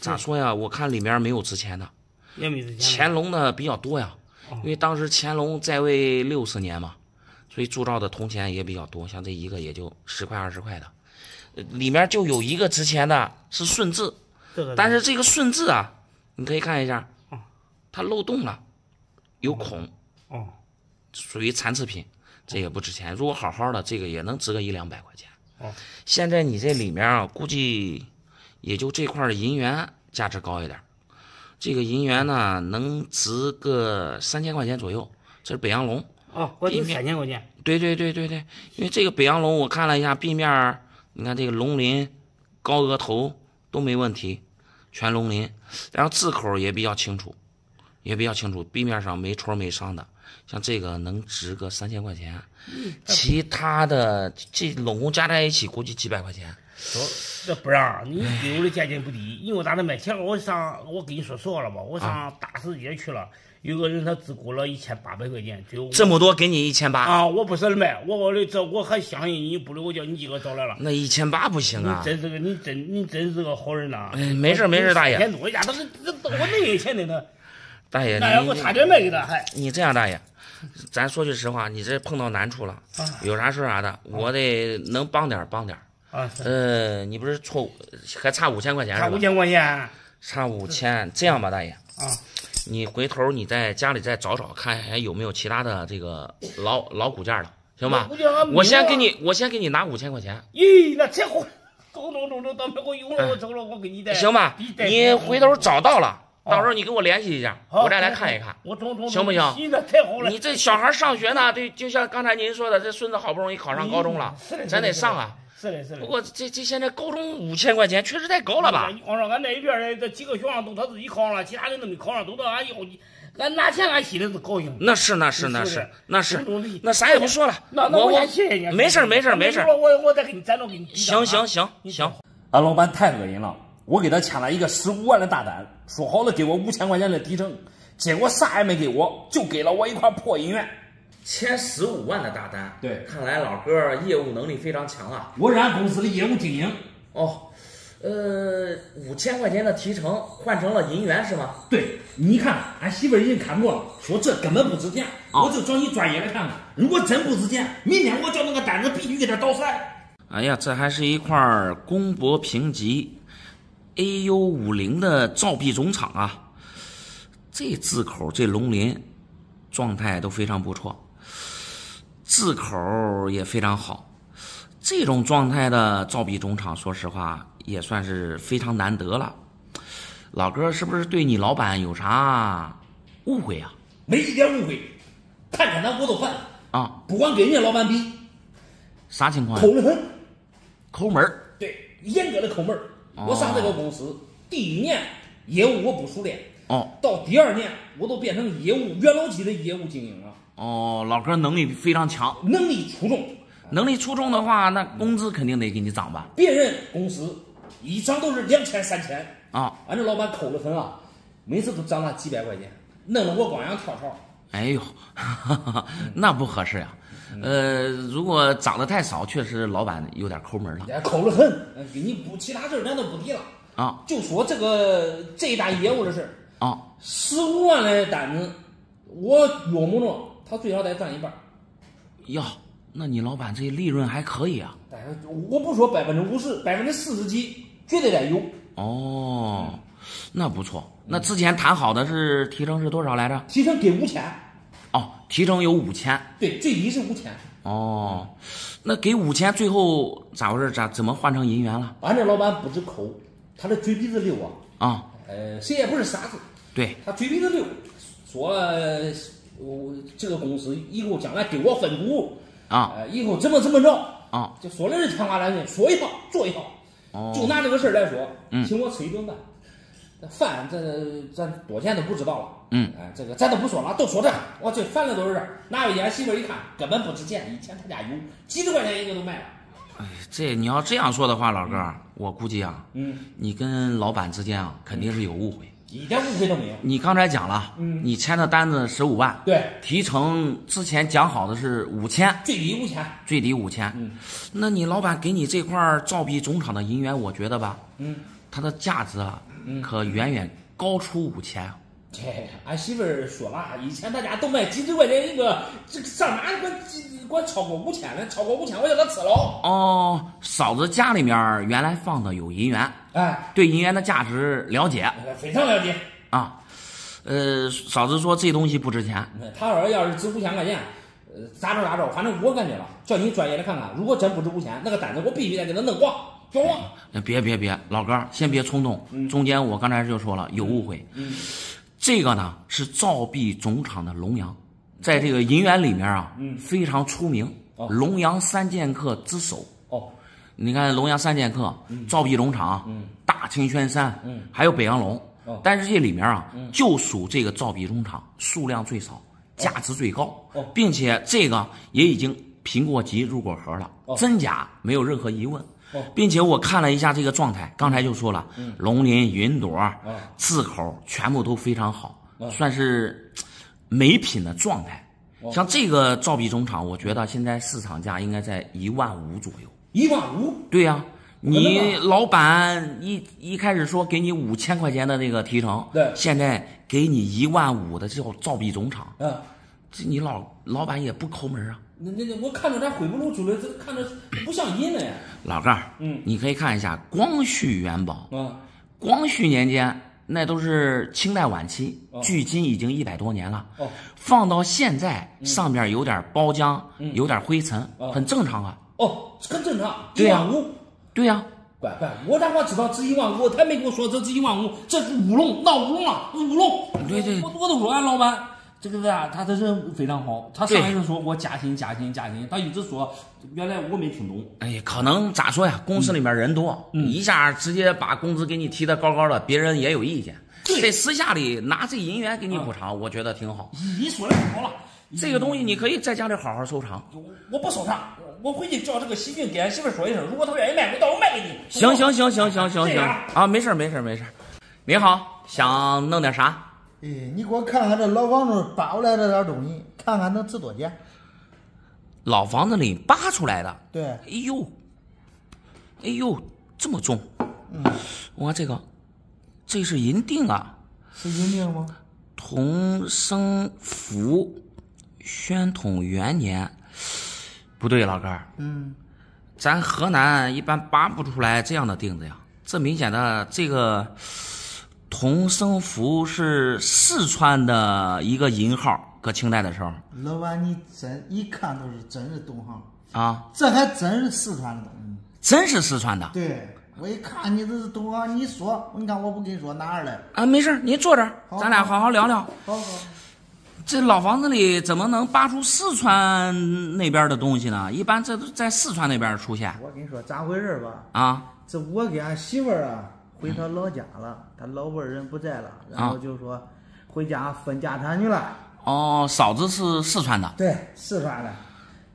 咋说呀？我看里面没有值钱的，也没值钱。乾隆的比较多呀，因为当时乾隆在位六十年嘛，所以铸造的铜钱也比较多，像这一个也就十块二十块的，里面就有一个值钱的是顺治，但是这个顺治啊，你可以看一下，它漏洞了，有孔。哦，属于残次品，这也不值钱。如果好好的，这个也能值个一两百块钱。哦，现在你这里面啊，估计也就这块银元价值高一点。这个银元呢，能值个三千块钱左右。这是北洋龙哦，我值三千块钱。对对对对对，因为这个北洋龙我看了一下，壁面你看这个龙鳞、高额头都没问题，全龙鳞，然后字口也比较清楚，也比较清楚，壁面上没戳没伤的。像这个能值个三千块钱，其他的这拢共加在一起估计几百块钱。说这不让你给我的价钱不低，因为我咋能卖？前个我上我跟你说实话了吧，我上大世界去了，有个人他只估了一千八百块钱，就这么多给你一千八啊！我不舍得卖，我我的这我还相信你，不如我叫你几个找来了。那一千八不行啊！你真是个你真你真是个好人呐！哎，没事没事，大爷。钱多呀，都是这我那些钱的呢。大爷，那要我差点卖给他还。你这样，大爷。咱说句实话，你这碰到难处了，有啥说啥的，我得能帮点帮点。啊，呃，你不是错还差五千块钱是吧？差五千块钱，差五千。这样吧，大爷，啊，你回头你在家里再找找看，还有没有其他的这个老老骨件了，行吧？我先给你，我先给你拿五千块钱。咦，那这好，走走走走，到美国有了，我走了，我给你带。行吧，你回头找到了。到时候你给我联系一下，我再来看一看，行不行？你这小孩上学呢，对，就像刚才您说的，这孙子好不容易考上高中了，咱得上啊。是的，是的。不过这这现在高中五千块钱确实太高了吧？你光说俺那一边的这几个学生都他自己考上了，其他人都没考上，都到俺要，俺拿钱俺心里是高兴。那是那是那是那是，那啥也不说了。那那我谢谢你。没事没事没事。我我再给你攒着给你。行行行行。俺老板太恶心了。我给他签了一个十五万的大单，说好了给我五千块钱的提成，结果啥也没给我，就给了我一块破银元。签十五万的大单，对，看来老哥业务能力非常强啊。我是俺公司的业务经营。哦，呃，五千块钱的提成换成了银元是吗？对，你看，俺媳妇已经看过了，说这根本不值钱，我就找你专业的看看。如果真不值钱，明天我叫那个单子必须给他倒塞。哎呀，这还是一块公博评级。AU 五零的造币总厂啊，这字口这龙鳞状态都非常不错，字口也非常好。这种状态的造币总厂，说实话也算是非常难得了。老哥是不是对你老板有啥误会啊？没一点误会，看见他我都烦啊！不管跟人家老板比，啥情况？抠得很，抠门儿。对，严格的抠门儿。我上这个公司第一年业务我不熟练，哦，到第二年我都变成业务元老级的业务精英了。哦，老哥能力非常强，能力出众。能力出众的话，那工资肯定得给你涨吧？别人公司一涨都是两千、三千啊，俺这老板抠得很啊，每次都涨他几百块钱，弄得我光想跳槽。哎呦，那不合适呀。呃，如果涨得太少，确实老板有点抠门了。抠得很，给你不其他事儿咱都不提了啊，就说这个这一单业务的事儿啊，十五万的单子，我约摸着他最少得赚一半。哟，那你老板这利润还可以啊？但是我不说百分之五十，百分之四十几绝对得有。哦，那不错。那之前谈好的是提成是多少来着？提成给五千。哦，提成有五千。对，最低是五千。哦，那给五千，最后咋回事？咋怎么换成银元了？俺这老板不止抠，他的嘴皮子溜啊。啊。呃，谁也不是傻子。对。他嘴皮子溜，说我这个公司以后将来给我分股啊，呃，以后怎么怎么着啊，就说的是天花乱坠，说一套做一套。哦。就拿这个事儿来说，嗯，请我吃一顿饭。饭这咱多少钱都不知道了，嗯，哎，这个咱都不说了，都说这，我最烦的都是这儿。拿回家媳妇儿一看，根本不值钱，以前他家有几十块钱一个都卖了。哎，这你要这样说的话，老哥，我估计啊，嗯，你跟老板之间啊，肯定是有误会，一点误会都没有。你刚才讲了，嗯，你签的单子十五万，对，提成之前讲好的是五千，最低五千，最低五千，嗯，那你老板给你这块造币总厂的银元，我觉得吧，嗯，它的价值啊，嗯，可远远。高出五千，这俺媳妇儿说了，以前大家都卖几十块钱一个，这上哪管管超过五千了？超过五千我叫他吃了。哦，嫂子家里面原来放的有银元，哎，对银元的价值了解，非常了解啊。呃，嫂子说这东西不值钱，他说要是值五千块钱，呃，咋着咋着，反正我感觉了，叫你专业的看看，如果真不值五千，那个单子我必须得给他弄光。交光，别别别，老哥，先别冲动。嗯、中间我刚才就说了有误会。嗯，这个呢是造币总厂的龙阳，在这个银元里面啊，嗯，非常出名。哦、龙阳三剑客之首。哦，你看龙阳三剑客，嗯、造币总厂，嗯，大清宣山，嗯，还有北洋龙。哦，但是这里面啊，嗯、就属这个造币总厂数量最少，价值最高，哦，并且这个也已经评过级入过盒了，哦、真假没有任何疑问。哦，并且我看了一下这个状态，刚才就说了，嗯，龙鳞、云朵、啊、字口全部都非常好，啊、算是美品的状态。哦、像这个造币总厂，我觉得现在市场价应该在一万五左右。一万五？对呀、啊，你老板一一开始说给你五千块钱的那个提成，对，现在给你一万五的这叫造币总厂，嗯，这你老老板也不抠门啊。那那那，我看着咱回不露出来，这看着不像银的呀。老盖儿，嗯，你可以看一下光绪元宝，啊，光绪年间那都是清代晚期，哦、距今已经一百多年了。哦，放到现在，上面有点包浆，嗯、有点灰尘，哦、很正常啊。哦，很正常。对呀、一万五，对呀、乖乖，我咋我知道值一万五？他没跟我说这值一万五，这是乌龙，闹乌龙了，乌龙。对对，我我都说俺老板。这个啊，他这人非常好。他上来就说我加薪加薪加薪，他一直说，原来我没听懂。哎呀，可能咋说呀？公司里面人多，嗯、一下直接把工资给你提的高高的，别人也有意见。在私下里拿这银元给你补偿，啊、我觉得挺好。你说的好了，这个东西你可以在家里好好收藏。我不收藏，我回去叫这个细菌给俺媳妇说一声，如果她愿意卖，我到时候卖给你。行行行行行行行啊，啊，没事没事没事。您好，想弄点啥？哎，你给我看看这老房子扒过来这点东西，看看能值多少钱？老房子里扒出来的。对。哎呦，哎呦，这么重。嗯。我看这个，这是银锭啊。是银锭吗？同生福，宣统元年。不对，老哥儿。嗯。咱河南一般扒不出来这样的锭子呀。这明显的这个。同生福是四川的一个银号，搁清代的时候。老板，你真一看都是真是懂行啊！这还真是四川的东西。真是四川的。对。我一看你这是懂行，你说，你看我不跟你说哪儿来？啊，没事儿，你坐这儿，咱俩好好聊聊。好好，这老房子里怎么能扒出四川那边的东西呢？一般这都在四川那边出现我跟你说咋回事吧？啊。这我给俺媳妇儿啊回他老家了，他老伴人不在了，然后就说回家分家产去了。哦，嫂子是四川的。对，四川的，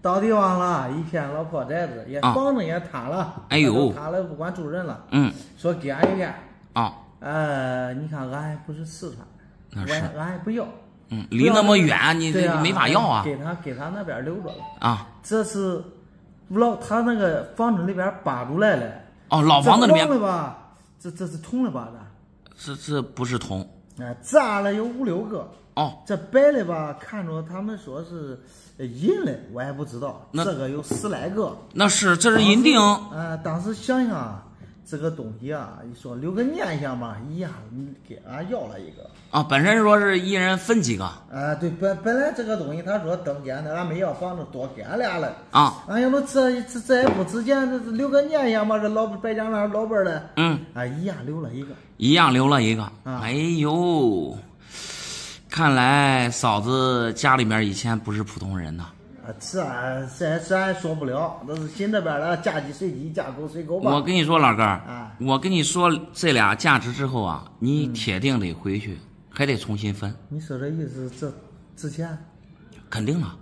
到地方了，一片老破宅子，也啊。房子也塌了，哎呦。塌了不管住人了，嗯。说给俺一片，啊，呃，你看俺还不是四川的，那是。我还俺还不要，嗯，离那么远，你这没法要啊。给他给他那边留着了，啊。这是老他那个房子里边扒出来的，哦，老房子里面这这是铜的吧这这不是铜的，哎，炸了有五六个。哦，这白的吧，看着他们说是呃银的，我也不知道。那这个有十来个。那是这是银锭呃、当时想想啊，这个东西啊，你说留个念想吧，一样给俺要了一个。啊，本身说是一人分几个啊，对，本本来这个东西他说等给俺的，俺没要房子多给俺俩了。啊，俺要不这这这也不值钱，这留个念想吧，这老白家那老辈儿的，嗯，啊，一样留了一个。一样留了一个。啊哎呦，看来嫂子家里面以前不是普通人呐。啊，这这这俺说不了，那是新这边的嫁鸡随鸡，嫁狗随狗吧。我跟你说，老哥儿啊，我跟你说这俩价值之后啊，你铁定得回去，还得重新分，你说这意思，这值钱？肯定了。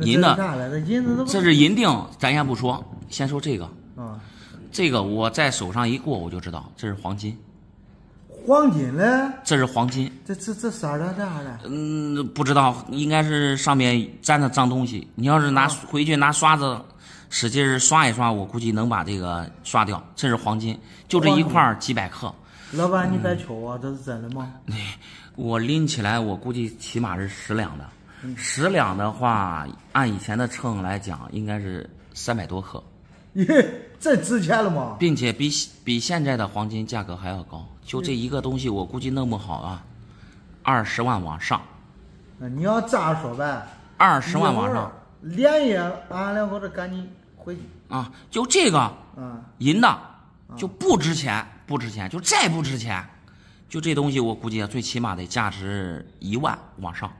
银的银子都这是银锭，咱先不说，先说这个。啊，这个我在手上一过，我就知道这是黄金，黄金嘞？这是黄金。这这这色儿的这样的？嗯，不知道，应该是上面沾的脏东西。你要是拿回去拿刷子使劲儿刷一刷，我估计能把这个刷掉。这是黄金，就这一块儿几百克。老板，你别求我，这是真的吗？我拎起来，我估计起码是十两的。十两的话，按以前的秤来讲，应该是三百多克，咦，这值钱了吗？并且比比现在的黄金价格还要高。就这一个东西，我估计弄不好啊，二十万往上，那你要这样说呗，二十万往上。连夜俺两口子赶紧回去。啊，就这个啊，银的就不值钱，不值钱，就再不值钱，就这东西我估计啊，最起码得价值一万往上。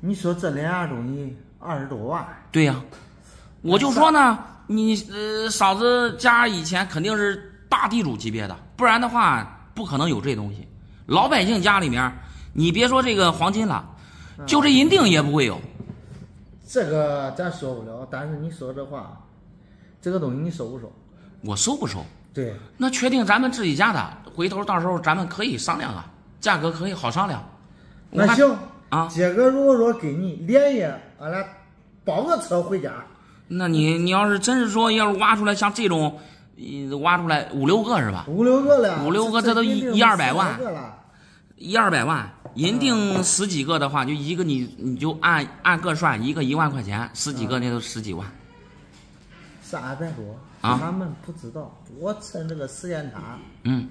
你说这两样东西二十多万，对呀、我就说呢，你呃嫂子家以前肯定是大地主级别的，不然的话不可能有这东西。老百姓家里面，你别说这个黄金了，就这银锭也不会有。这个咱说不了。但是你说这话，这个东西你收不收？我收不收？对，那确定咱们自己家的，回头到时候咱们可以商量啊，价格可以好商量。那行啊，杰哥如果说给你连夜，俺俩包个车回家，那你你要是真是说要是挖出来像这种，呃挖出来五六个是吧？五六个了，五六个这都一一二百万一二百万，银锭十几个的话，就一个你你就按按个算，一个一万块钱，十几个那都十几万。三百多，啊他们不知道。我趁这个时间差嗯，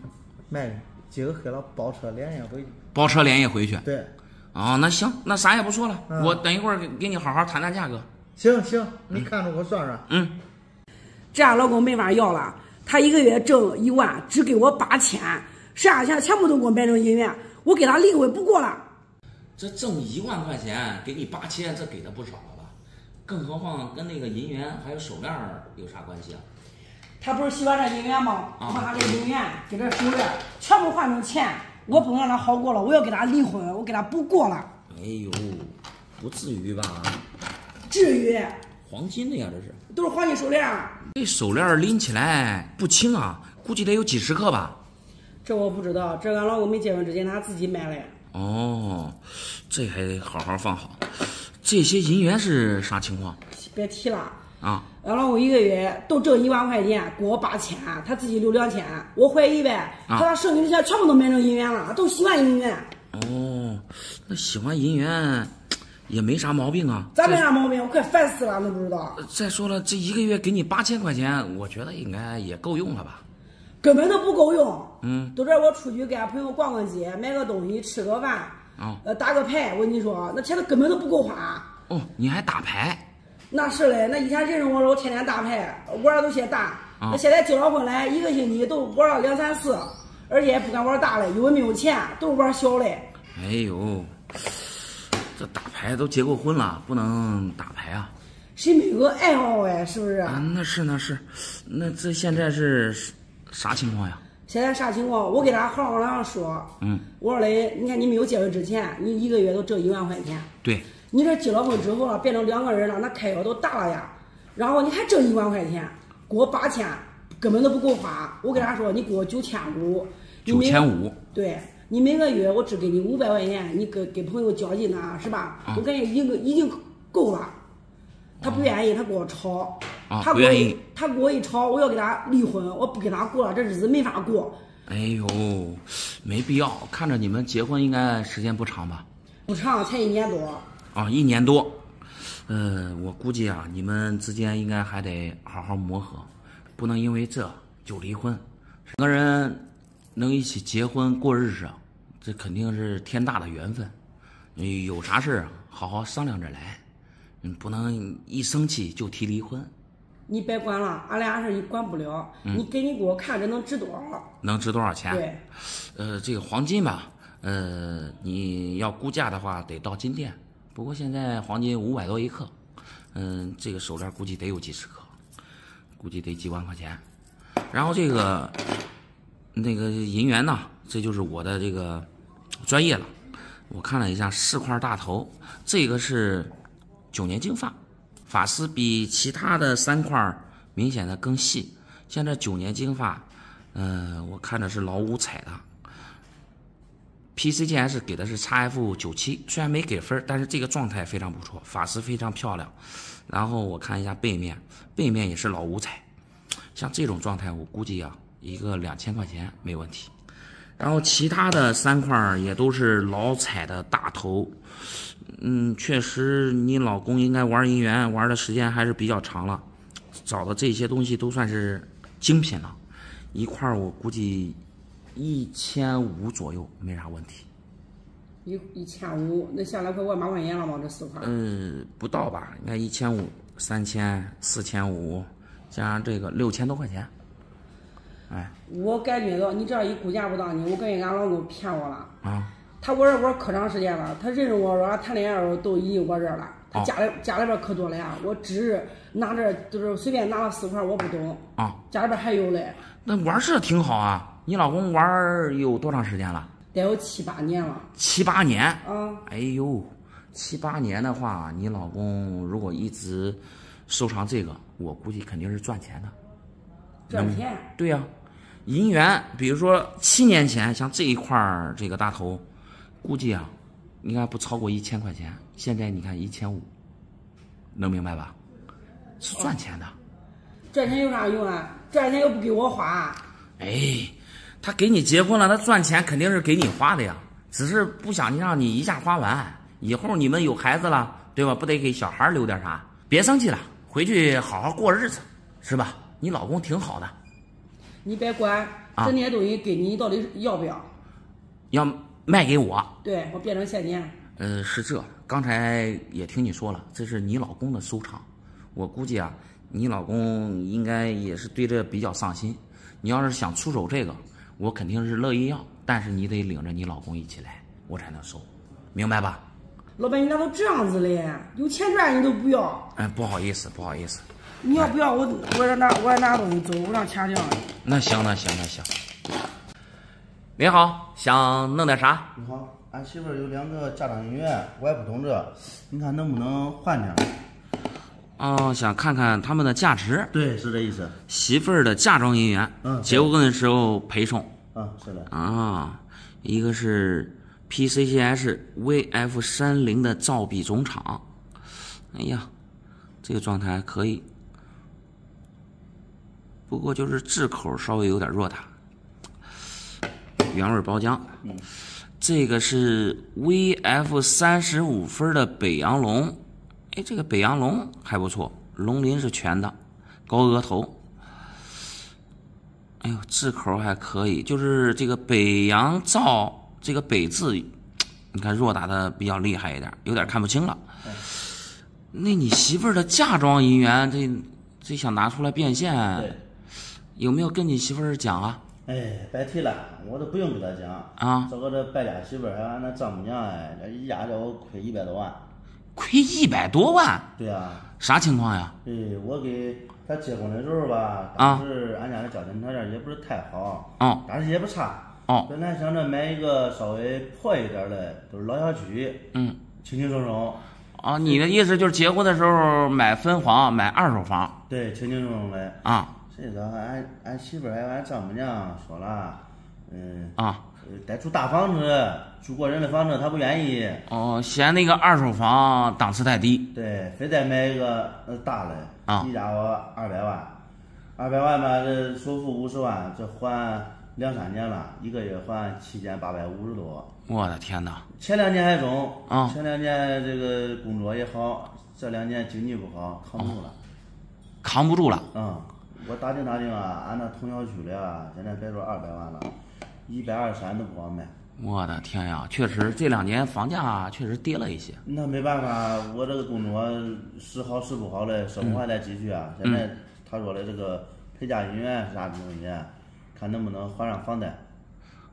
卖的，今儿黑了包车连夜回去。包车连夜回去。对，哦，那行，那啥也不说了，嗯我等一会儿给给你好好谈谈价格。行行，你看着我算算。嗯，这样老公没法要了，他一个月挣一万，只给我八千，剩下钱全部都给我买成银元，我给他离婚不过了。这挣一万块钱，给你八千，这给的不少了吧？更何况跟那个银元还有手链有啥关系啊？他不是喜欢这银元吗？把他这银元给这手链全部换成钱，我不能让他好过了，我要给他离婚，我给他不过了。哎呦，不至于吧？至于黄金的呀，这是。都是黄金手链，这手链儿拎起来不轻啊，估计得有几十克吧。这我不知道，这俺老公没结婚之前他自己买的。哦，这还得好好放好。这些银元是啥情况别提了，啊？俺老公一个月都挣一万块钱，给我八千，他自己留两千。我怀疑呗，他把剩余的钱全部都买成银元了，都喜欢银元。哦，那喜欢银元也没啥毛病啊。咋没啥毛病？我快烦死了，都不知道，再说了，这一个月给你八千块钱，我觉得应该也够用了吧？根本都不够用。嗯，都这我出去跟俺朋友逛逛街，买个东西，吃个饭，啊、呃，打个牌。我跟你说，那钱都根本都不够花。哦，你还打牌？那是嘞，那以前认识我的时候，我天天打牌，玩的都些大。那现在结了婚了，一个星期都玩了两三次，而且也不敢玩大的，因为没有钱，都是玩小的。哎呦，这打牌都结过婚了，不能打牌啊？谁没有个爱好哎？是不是？啊，那是那是，那这现在是啥情况呀？现在啥情况？我给他好好上说。嗯。我说嘞，你看你没有结婚之前，你一个月都挣一万块钱。对。你这结了婚之后了，变成两个人了，那开销都大了呀。然后你还挣一万块钱，给我八千，根本都不够花。我跟他说，你给我九千五。九千五。对。你每个月我只给你五百块钱，你给给朋友交际呢，是吧？我感觉已经已经够了。他不愿意，他跟我吵。他不愿意。他跟我一吵，我要跟他离婚，我不跟他过了，这日子没法过。哎呦，没必要。看着你们结婚应该时间不长吧？不长，才一年多。啊，一年多。呃，我估计啊，你们之间应该还得好好磨合，不能因为这就离婚。两个人能一起结婚过日子。这肯定是天大的缘分，你有啥事儿好好商量着来，嗯，不能一生气就提离婚。你别管了，俺俩事你管不了。你给你给我看着能值多少？能值多少钱？对，呃，这个黄金吧，呃，你要估价的话得到金店，不过现在黄金五百多一克，嗯，这个手链估计得有几十克，估计得几万块钱。然后这个那个银元呢？这就是我的这个专业了。我看了一下，四块大头，这个是九年精发，发丝比其他的三块明显的更细。现在九年精发，嗯，我看的是老五彩的。PCGS 给的是 XF 九七，虽然没给分，但是这个状态非常不错，发丝非常漂亮。然后我看一下背面，背面也是老五彩，像这种状态，我估计啊，一个两千块钱没问题。然后其他的三块也都是老彩的大头，嗯，确实你老公应该玩银元玩的时间还是比较长了，找的这些东西都算是精品了，一块我估计一千五左右没啥问题。一一千五，那下来快万把块钱了吗？这四块？嗯，不到吧，应该一千五、三千、四千五，加上这个六千多块钱。哎，我感觉到你这样一估价不当你，我感觉俺老公骗我了。啊，他玩这玩可长时间了，他认识我说谈恋爱的时候都已经我这儿了。他家里家里边可多了呀，我只是拿着就是随便拿了四块，我不懂。啊，家里边还有嘞。那玩是挺好啊，你老公玩有多长时间了？得有七八年了。七八年？啊。哎呦，七八年的话，你老公如果一直收藏这个，我估计肯定是赚钱的。赚钱？对呀。银元，比如说七年前，像这一块儿这个大头，估计啊，应该不超过一千块钱。现在你看一千五，能明白吧？是赚钱的。赚钱有啥用啊？赚钱又不给我花。哎，他给你结婚了，他赚钱肯定是给你花的呀，只是不想让你一下花完。以后你们有孩子了，对吧？不得给小孩留点啥？别生气了，回去好好过日子，是吧？你老公挺好的。你别管，这些东西给你，到底要不要？要卖给我？对，我变成现金。呃，是这，刚才也听你说了，这是你老公的收藏。我估计啊，你老公应该也是对这比较上心。你要是想出手这个，我肯定是乐意要，但是你得领着你老公一起来，我才能收，明白吧？老板，你咋都这样子嘞？有钱赚你都不要？哎，不好意思，不好意思。你要不要我？我让拿，我拿东西走，我让钱掉。那行，那行，那行。你好，想弄点啥？你好，俺媳妇有两个家长银元，我也不懂这，你看能不能换点？哦，想看看他们的价值。对，是这意思。媳妇儿的嫁妆银元，嗯，结婚的时候陪送。嗯，是的。啊，一个是 PCCS VF 三零的造币总厂。哎呀，这个状态还可以。不过就是质口稍微有点弱它，原味包浆。这个是 VF 三十五分的北洋龙，哎，这个北洋龙还不错，龙鳞是全的，高额头。哎呦，字口还可以，就是这个北洋造这个北字，你看弱打的比较厉害一点，有点看不清了。那你媳妇儿的嫁妆银元，这这想拿出来变现？有没有跟你媳妇儿讲啊？哎，别提了，我都不用跟他讲啊。这个这败家媳妇儿还俺那丈母娘哎，这一家叫我亏一百多万。亏一百多万？对啊。啥情况呀？哎，我给他结婚的时候吧，啊当时俺家的家庭条件也不是太好，哦，但是也不差。哦，本来想着买一个稍微破一点的，都是老小区，嗯，轻轻松松。啊，你的意思就是结婚的时候买分房，买二手房？对，轻轻松松的。啊。谁知道俺俺媳妇儿还有俺丈母娘说了，嗯。啊。得住大房子，住过人的房子，她不愿意。哦，嫌那个二手房档次太低。对，非得买一个呃大的。啊。一家伙二百万，二百万吧，这首付五十万，这还两三年了，一个月还七千八百五十多。我的天哪！前两年还中，啊，前两年这个工作也好，这两年经济不好，扛不住了。扛不住了。嗯，我打听打听啊，俺那通宵区的啊，现在别说二百万了，一百二三都不好卖。我的天呀，确实这两年房价确实跌了一些。那没办法，我这个工作时好时不好嘞，生活还得继续啊。现在他说的这个陪嫁姻缘是啥东西，看能不能还上房贷。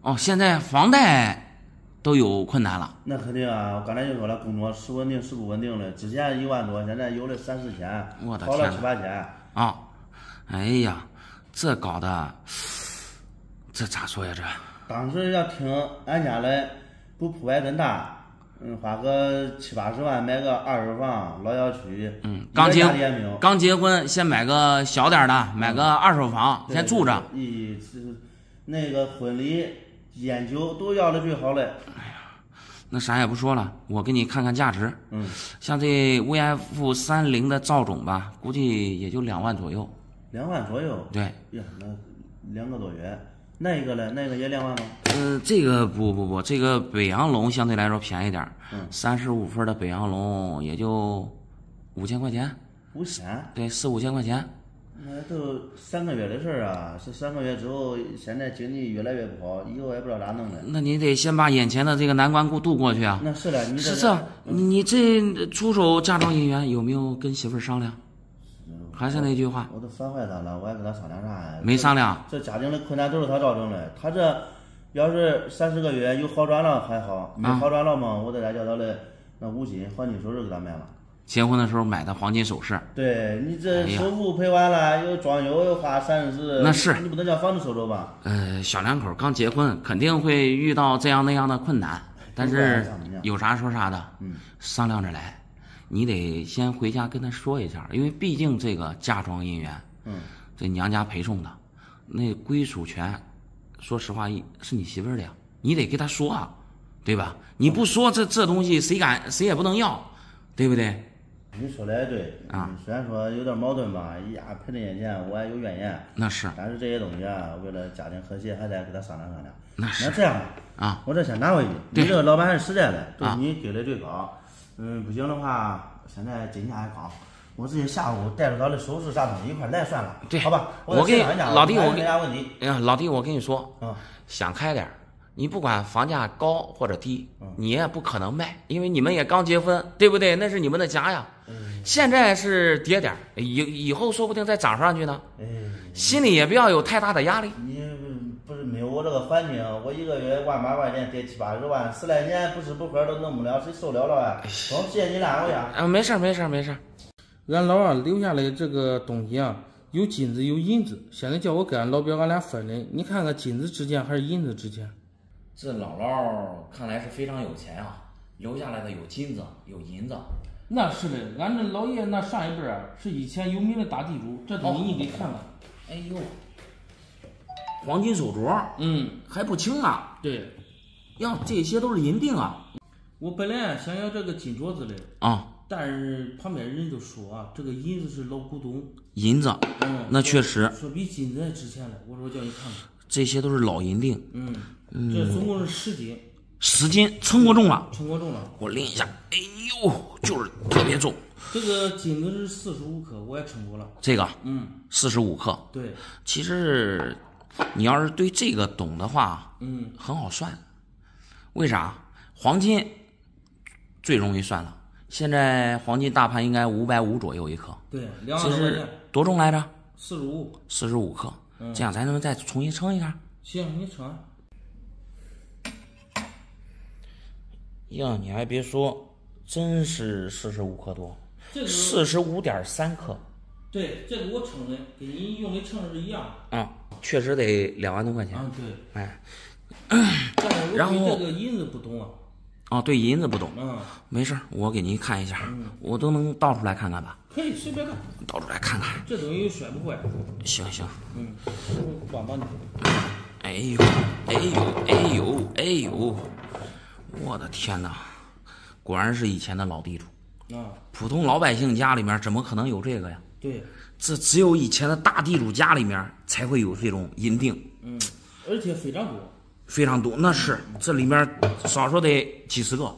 哦，现在房贷都有困难了。那肯定啊，我刚才就说了，工作时稳定时不稳定的，之前一万多，现在有的三四千，我的好了七八千。啊，哎呀，这搞的，这咋说呀？这当时要听俺家的，不破坏更大，嗯，花个七八十万买个二手房，老小区，嗯，刚结。刚结婚，先买个小点的，买个二手房，先住着。咦，是那个婚礼、烟酒都要的最好嘞。哎呀，那啥也不说了，我给你看看价值。嗯，像这 VF 三零的赵总吧，估计也就两万左右。两万左右。对。呀，那两个多月。那一个呢？那个也两万吗？呃，这个不不不，这个北洋龙相对来说便宜点嗯，三十五分的北洋龙也就五千块钱。五千？对，四五千块钱。那都三个月的事儿啊！是三个月之后，现在经济越来越不好，以后也不知道咋弄的。那你得先把眼前的这个难关过渡过去啊。那是嘞，你是这，你这出手嫁妆姻缘有没有跟媳妇儿商量？还是那句话，我都烦坏他了，我还跟他商量啥呀？没商量。这家庭的困难都是他造成的。他这要是三四个月有好转了还好，没好转了嘛，我再叫他的那五金黄金首饰给他买了。结婚的时候买的黄金首饰。对你这首付赔完了，又装修又花三四，那是你不能叫房子收走吧？呃，小两口刚结婚，肯定会遇到这样那样的困难，但是有啥说啥的，嗯，商量着来。你得先回家跟他说一下，因为毕竟这个嫁妆姻缘，嗯，这娘家陪送的，那归属权，说实话是你媳妇儿的呀，你得给他说啊，对吧？你不说这这东西谁敢谁也不能要，对不对？你说的也对啊，虽然说有点矛盾吧，哎呀，赔这些钱我也有怨言，那是，但是这些东西啊，为了家庭和谐，还得跟他商量商量。那是，那这样吧，啊，我这先拿回去，你这个老板是实在的，对，你给的最高。嗯，不行的话，现在金价还高，我直接下午带着他的首饰啥东西一块来算了，对，好吧？我给老弟，我没啥问题。哎呀，老弟，我跟你说，嗯，想开点你不管房价高或者低，嗯你也不可能卖，因为你们也刚结婚，对不对？那是你们的家呀。嗯、现在是跌点以以后说不定再涨上去呢。哎，心里也不要有太大的压力。你没有我这个环境，我一个月万八块钱，跌七八十万，十来年不吃不喝都弄不了，谁受了了啊？好，谢谢你了，我呀。啊，没事没事没事。俺老二留下来这个东西啊，有金子有银子，现在叫我跟俺老表俺俩分的，你看看金子值钱还是银子值钱？这姥姥看来是非常有钱啊，留下来的有金子有银子。那是的，俺这老爷那上一辈啊是以前有名的大地主，这东西你得看看。哎呦。黄金手镯，嗯，还不轻啊。对，呀，这些都是银锭啊。我本来想要这个金镯子的啊，但是旁边人都说啊，这个银子是老古董。银子，嗯，那确实。说比金子还值钱了。我说我叫你看看，这些都是老银锭。嗯，这总共是十斤。十斤，称过重了。称过重了。我拎一下，哎呦，就是特别重。这个金子是四十五克，我也称过了。这个，嗯，四十五克。对，其实。你要是对这个懂的话，嗯，很好算。为啥？黄金最容易算了。现在黄金大盘应该五百五左右一克。对，两其实多重来着？四十五。四十五克。嗯这样咱能再重新称一下。行，你称。呀，你还别说，真是四十五克多，这个四十五点三克对，这个我称的跟你用的称是一样。啊，确实得两万多块钱。啊，对。哎，然后对这个银子不懂啊。哦，对银子不懂，嗯，没事儿，我给您看一下，我都能倒出来看看吧，可以随便看，倒出来看看。这东西摔不坏。行行，嗯，我帮帮你。哎呦，哎呦，哎呦，哎呦，我的天哪，果然是以前的老地主。啊，普通老百姓家里面怎么可能有这个呀？对，这只有以前的大地主家里面才会有这种银锭，嗯，而且非常多，非常多。那是这里面少说得几十个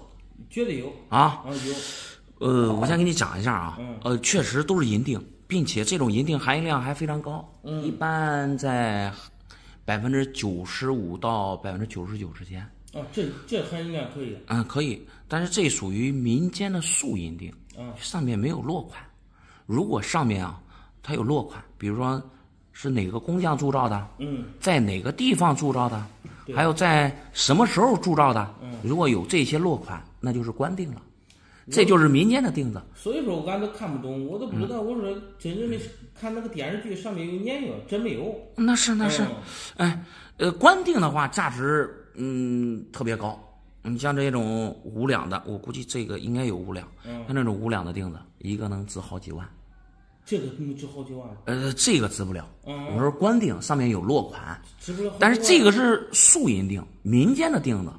绝对有啊。啊，有。呃，我先给你讲一下啊，嗯呃，确实都是银锭，并且这种银锭含银量还非常高，嗯一般在百分之九十五到百分之九十九之间。啊，这这含银量可以。嗯，可以，但是这属于民间的素银锭，啊上面没有落款。如果上面啊，它有落款，比如说是哪个工匠铸造的，嗯，在哪个地方铸造的，还有在什么时候铸造的，嗯如果有这些落款，那就是官定了，这就是民间的钉子。所以说，俺都看不懂，我都不知道。我说真正的看那个电视剧上面有年月，真没有。那是那是，嗯哎，呃，官定的话价值嗯特别高。你像这种五两的，我估计这个应该有五两，嗯像这种五两的钉子，一个能值好几万。这个能值好几万，呃，这个值不了。嗯我说官锭上面有落款，值不了。但是这个是素银锭，民间的锭子，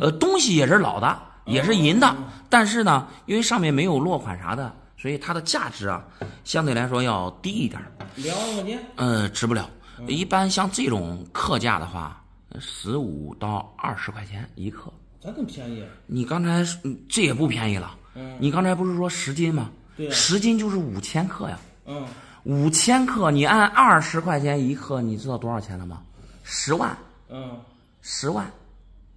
呃，东西也是老的，也是银的，但是呢，因为上面没有落款啥的，所以它的价值啊，相对来说要低一点儿。两万块钱，呃，值不了。一般像这种克价的话，十五到二十块钱一克。咋这么便宜？你刚才这也不便宜了，嗯你刚才不是说十斤吗？对啊十斤就是五千克呀。嗯，五千克，你按二十块钱一克，你知道多少钱了吗？十万，嗯，十万。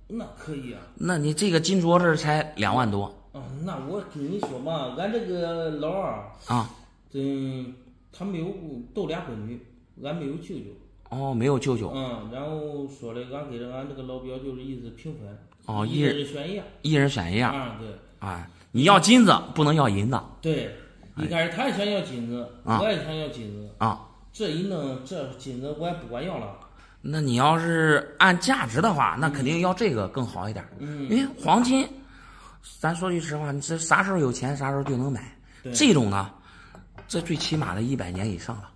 那可以啊。那你这个金镯子才两万多啊，那我跟你说嘛，俺这个老二，啊？嗯，他没有都俩闺女，俺没有舅舅。哦，没有舅舅，嗯，然后说的，俺给了俺这个老表就是意思平分。哦，一一人人选一样。一人选一样。啊，对啊，你要金子，不能要银子对，一开始他也想要金子，啊我也想要金子，啊。这一弄，这金子我也不管要了。那你要是按价值的话，那肯定要这个更好一点。嗯因为黄金，咱说句实话，你这啥时候有钱，啥时候就能买。对这种呢，这最起码的一百年以上了，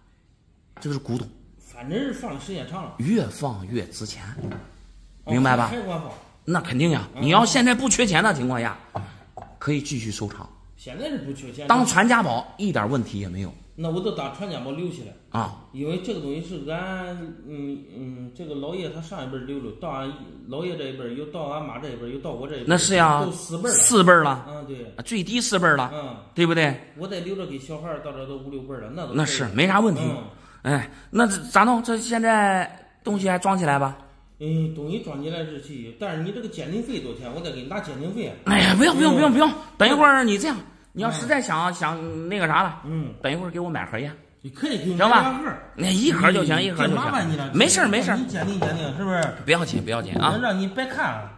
这是古董，反正是放的时间长了，越放越值钱，哦明白吧。那肯定呀！嗯你要现在不缺钱的情况下，可以继续收藏，现在是不缺钱，当传家宝一点问题也没有那我都当传家宝留起来，啊。因为这个东西是俺嗯嗯这个老爷他上一辈留的，到俺老爷这一辈，又到俺妈这一辈，又到我这一辈，那是呀都四辈儿了，四辈儿了嗯，对，最低四辈儿了，嗯，对不对？我得留着给小孩儿，到这都五六辈了，那都那是没啥问题。嗯哎，那这咋弄？这现在东西还装起来吧？嗯，东西装起来是去，但是你这个鉴定费多少钱？我得给你拿鉴定费。哎呀，不用不用不用不用，等一会儿，儿你这样，你要实在想想那个啥了，嗯，等一会儿给我买盒烟，你可以给你行吧那一盒就行，一盒就行麻烦你了行，，没事儿没事儿你，鉴定鉴定是不是？不要紧不要紧啊。让你别看了。